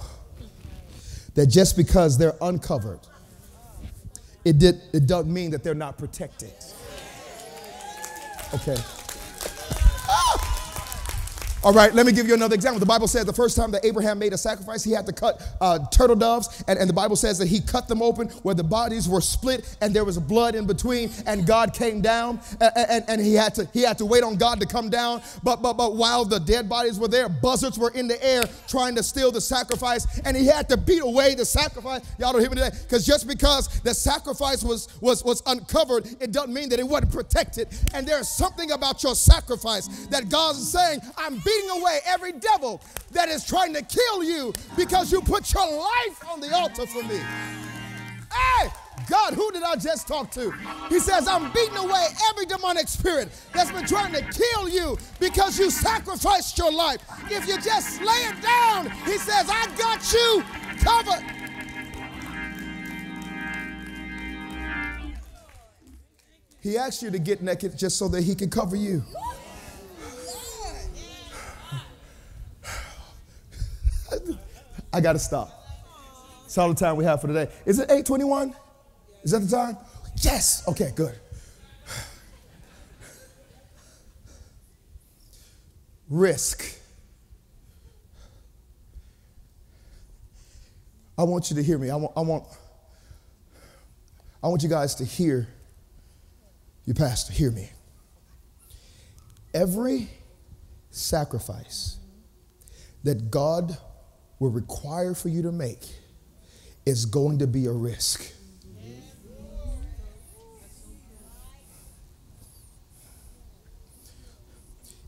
that just because they're uncovered, it, did, it doesn't mean that they're not protected. Okay. All right, let me give you another example. The Bible says the first time that Abraham made a sacrifice, he had to cut uh, turtle doves, and, and the Bible says that he cut them open where the bodies were split and there was blood in between, and God came down, and, and, and he had to he had to wait on God to come down. But but but while the dead bodies were there, buzzards were in the air trying to steal the sacrifice, and he had to beat away the sacrifice. Y'all don't hear me today, because just because the sacrifice was was was uncovered, it doesn't mean that it wasn't protected. And there's something about your sacrifice that God is saying, I'm beating beating away every devil that is trying to kill you because you put your life on the altar for me. Hey, God, who did I just talk to? He says, I'm beating away every demonic spirit that's been trying to kill you because you sacrificed your life. If you just lay it down, he says, I got you covered. He asked you to get naked just so that he can cover you. I got to stop. That's all the time we have for today. Is it 821? Is that the time? Yes. Okay, good. Risk. I want you to hear me. I want, I want, I want you guys to hear your pastor. Hear me. Every sacrifice that God will require for you to make is going to be a risk.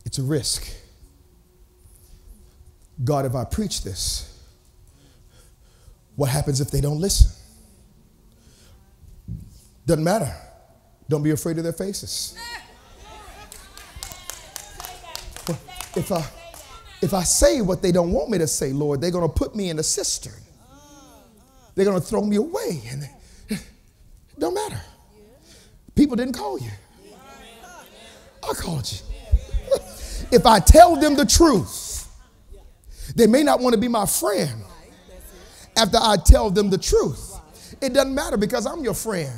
It's a risk. God, if I preach this, what happens if they don't listen? Doesn't matter. Don't be afraid of their faces. If I if I say what they don't want me to say, Lord, they're going to put me in a cistern. They're going to throw me away. And it don't matter. People didn't call you. I called you. If I tell them the truth, they may not want to be my friend after I tell them the truth. It doesn't matter because I'm your friend.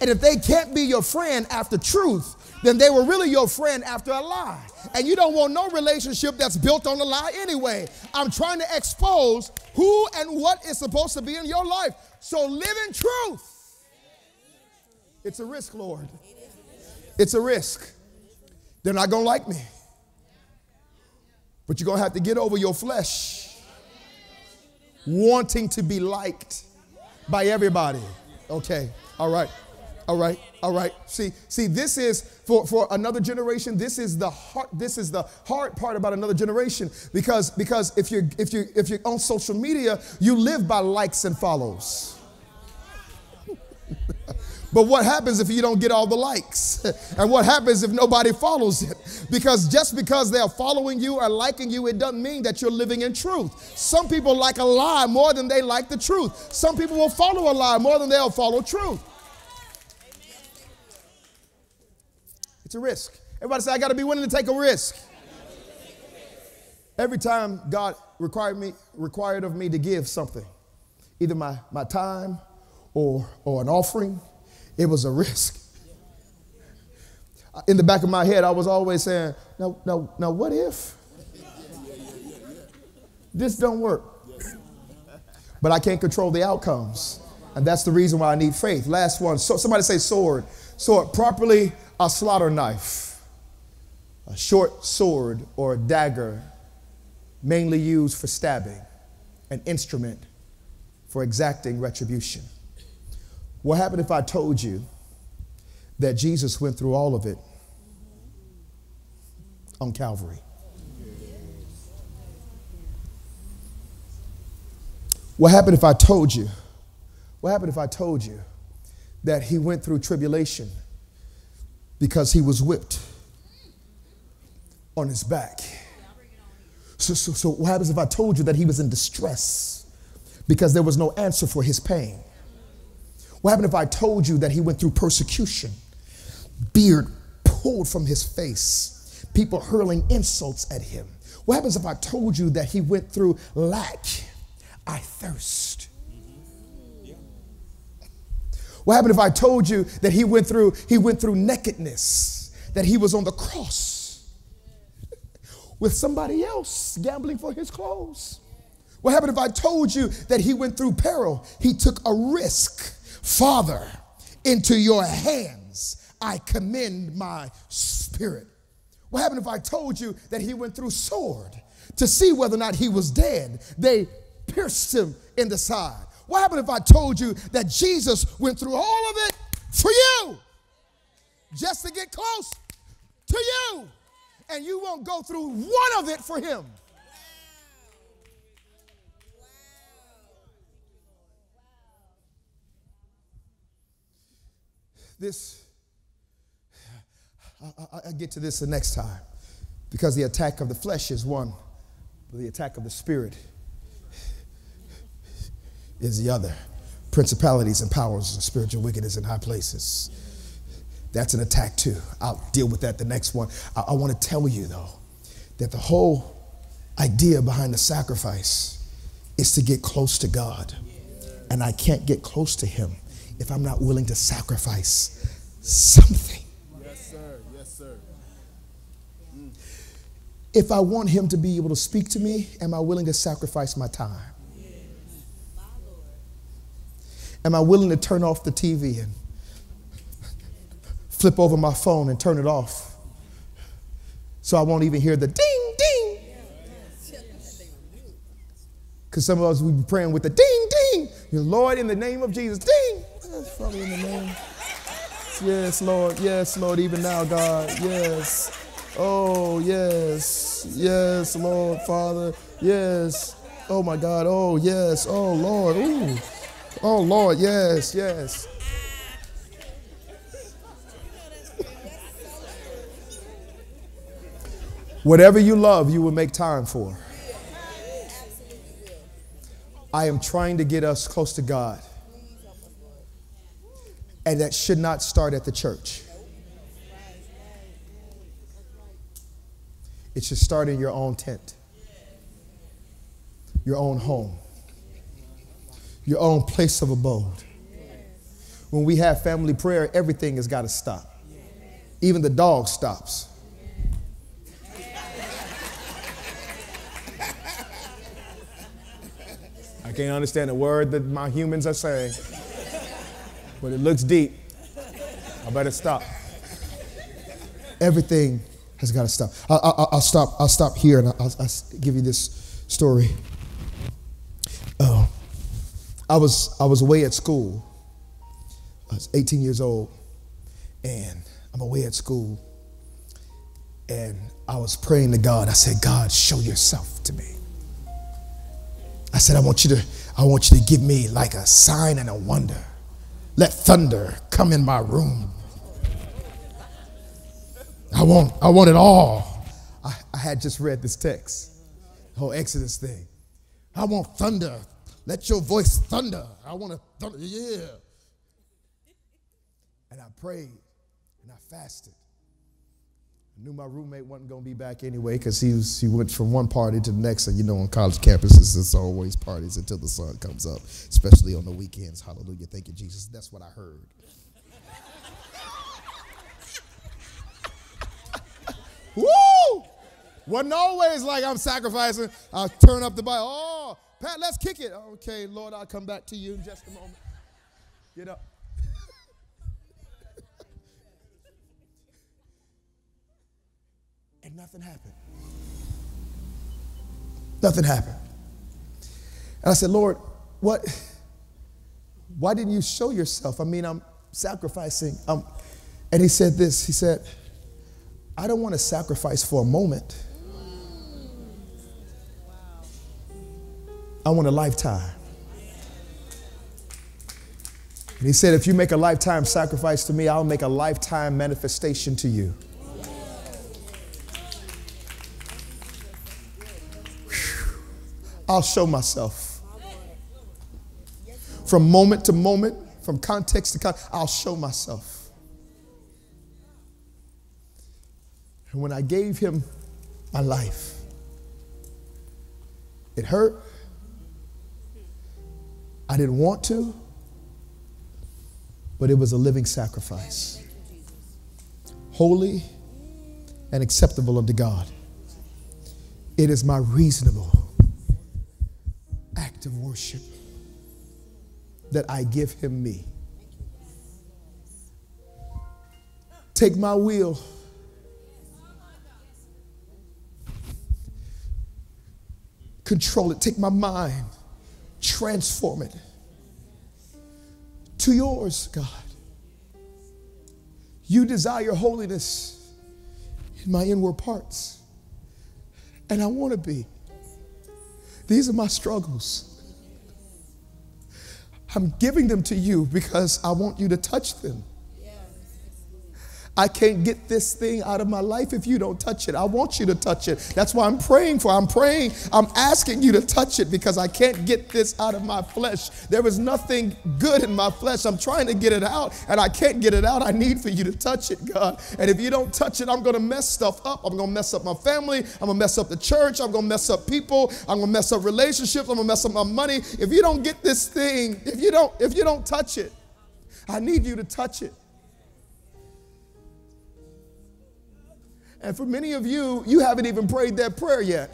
And if they can't be your friend after truth, then they were really your friend after a lie. And you don't want no relationship that's built on a lie anyway. I'm trying to expose who and what is supposed to be in your life. So live in truth. It's a risk, Lord. It's a risk. They're not going to like me. But you're going to have to get over your flesh wanting to be liked by everybody. Okay, all right. All right, all right. See, see, this is for, for another generation. This is the hard. This is the hard part about another generation because because if you're if you if you're on social media, you live by likes and follows. But what happens if you don't get all the likes? and what happens if nobody follows it? Because just because they're following you or liking you, it doesn't mean that you're living in truth. Some people like a lie more than they like the truth. Some people will follow a lie more than they'll follow truth. It's a risk. Everybody say, I got to be willing to take a risk. Every time God required me, required of me to give something, either my, my time or, or an offering, it was a risk. In the back of my head, I was always saying, now, now, now what if this don't work? But I can't control the outcomes. And that's the reason why I need faith. Last one. So somebody say sword. Sword. Properly a slaughter knife, a short sword or a dagger, mainly used for stabbing, an instrument for exacting retribution. What happened if I told you that Jesus went through all of it on Calvary? What happened if I told you? What happened if I told you that he went through tribulation because he was whipped on his back. So, so, so, what happens if I told you that he was in distress because there was no answer for his pain? What happened if I told you that he went through persecution, beard pulled from his face, people hurling insults at him? What happens if I told you that he went through lack? I thirst. What happened if I told you that he went through he went through nakedness, that he was on the cross with somebody else gambling for his clothes? What happened if I told you that he went through peril? He took a risk. Father, into your hands I commend my spirit. What happened if I told you that he went through sword to see whether or not he was dead? They pierced him in the side. What happened if I told you that Jesus went through all of it for you? Just to get close to you. And you won't go through one of it for him. This, I, I, get to this the next time because the attack of the flesh is one, but the attack of the spirit is the other. Principalities and powers and spiritual wickedness in high places. That's an attack too. I'll deal with that the next one. I, I want to tell you though that the whole idea behind the sacrifice is to get close to God. And I can't get close to Him if I'm not willing to sacrifice something. Yes, sir. Yes, sir. Mm. If I want Him to be able to speak to me, am I willing to sacrifice my time? Am I willing to turn off the TV and flip over my phone and turn it off so I won't even hear the ding, ding? Because some of us, we be praying with the ding, ding. Lord, in the name of Jesus, ding. That's in the name. Yes, Lord. Yes, Lord. Even now, God. Yes. Oh, yes. Yes, Lord, Father. Yes. Oh, my God. Oh, yes. Oh, Lord. Ooh. Oh, Lord, yes, yes. Whatever you love, you will make time for. I am trying to get us close to God. And that should not start at the church. it should start in your own tent, your own home, your own place of abode. When we have family prayer, everything has got to stop. Even the dog stops. I can't understand a word that my humans are saying, but it looks deep. I better stop. Everything has got to stop. I, will stop. I'll stop here and I'll, I'll, give you this story. Oh, I was I was away at school. I was 18 years old, and I'm away at school, and I was praying to God. I said, God, show yourself to me. I said, I want you to, I want you to give me like a sign and a wonder. Let thunder come in my room. I want, I want it all. I, I had just read this text, whole Exodus thing. I want thunder. Let your voice thunder. I want to thunder. Yeah. And I prayed and I fasted. I knew my roommate wasn't going to be back anyway because he, was, he went from one party to the next. And you know, on college campuses, it's always parties until the sun comes up, especially on the weekends. Hallelujah. Thank you, Jesus. That's what I heard. Woo! Wasn't always like I'm sacrificing. I'll turn up the Bible. Oh, Pat, let's kick it. Okay, Lord, I'll come back to you in just a moment. Get up. and nothing happened. Nothing happened. And I said, Lord, what? Why didn't you show yourself? I mean, I'm sacrificing. Um, and he said this. He said, I don't want to sacrifice for a moment. I want a lifetime. And he said, if you make a lifetime sacrifice to me, I'll make a lifetime manifestation to you. I'll show myself. From moment to moment, from context to context, I'll show myself. And when I gave him my life, it hurt. I didn't want to, but it was a living sacrifice. Holy and acceptable unto God. It is my reasonable act of worship that I give him me. Take my will. Control it. Take my mind. Transform it to yours, God. You desire holiness in my inward parts. And I want to be. These are my struggles. I'm giving them to you because I want you to touch them. I can't get this thing out of my life if you don't touch it. I want you to touch it. That's why I'm praying for. I'm praying. I'm asking you to touch it because I can't get this out of my flesh. There is nothing good in my flesh. I'm trying to get it out and I can't get it out. I need for you to touch it, God. And if you don't touch it, I'm going to mess stuff up. I'm going to mess up my family. I'm going to mess up the church. I'm going to mess up people. I'm going to mess up relationships. I'm going to mess up my money. If you don't get this thing, if you don't if you don't touch it, I need you to touch it. And for many of you, you haven't even prayed that prayer yet.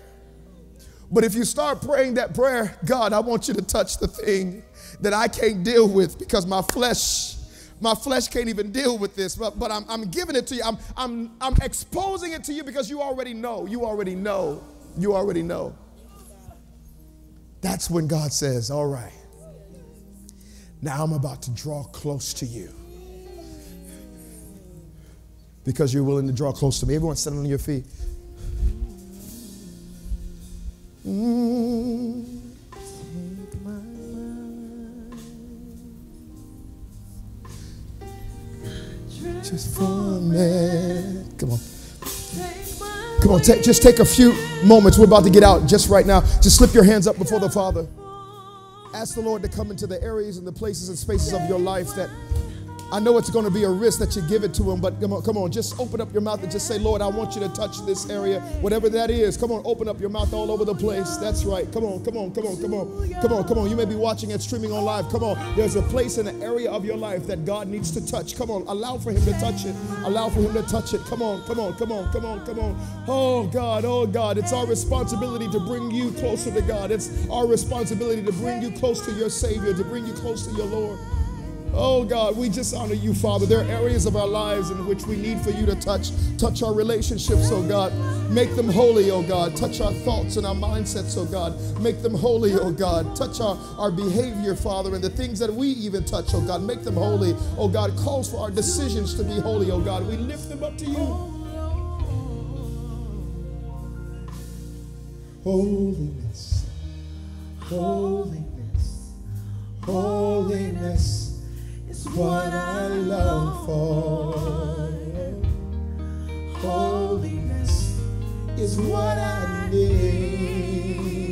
But if you start praying that prayer, God, I want you to touch the thing that I can't deal with because my flesh, my flesh can't even deal with this. But, but I'm, I'm giving it to you. I'm, I'm, I'm exposing it to you because you already know. You already know. You already know. That's when God says, All right, now I'm about to draw close to you because you're willing to draw close to me. Everyone stand on your feet. Mm. Just for a minute. Come on. Come on, take, just take a few moments. We're about to get out just right now. Just slip your hands up before the Father. Ask the Lord to come into the areas and the places and spaces of your life that I know it's going to be a risk that you give it to him, but come on, come on, just open up your mouth and just say, Lord, I want you to touch this area, whatever that is. Come on, open up your mouth all over the place. That's right. Come on, come on, come on, come on, come on, come on. You may be watching and streaming on live. Come on, there's a place in an area of your life that God needs to touch. Come on, allow for him to touch it. Allow for him to touch it. Come on, come on, come on, come on, come on. Oh God, oh God, it's our responsibility to bring you closer to God. It's our responsibility to bring you close to your Savior, to bring you close to your Lord. Oh God, we just honor you, Father. There are areas of our lives in which we need for you to touch. Touch our relationships, oh God. Make them holy, oh God. Touch our thoughts and our mindsets, oh God. Make them holy, oh God. Touch our, our behavior, Father, and the things that we even touch, oh God. Make them holy, oh God. Calls for our decisions to be holy, oh God. We lift them up to you. Holiness, holiness, holiness is what I long for. Holiness is what I need.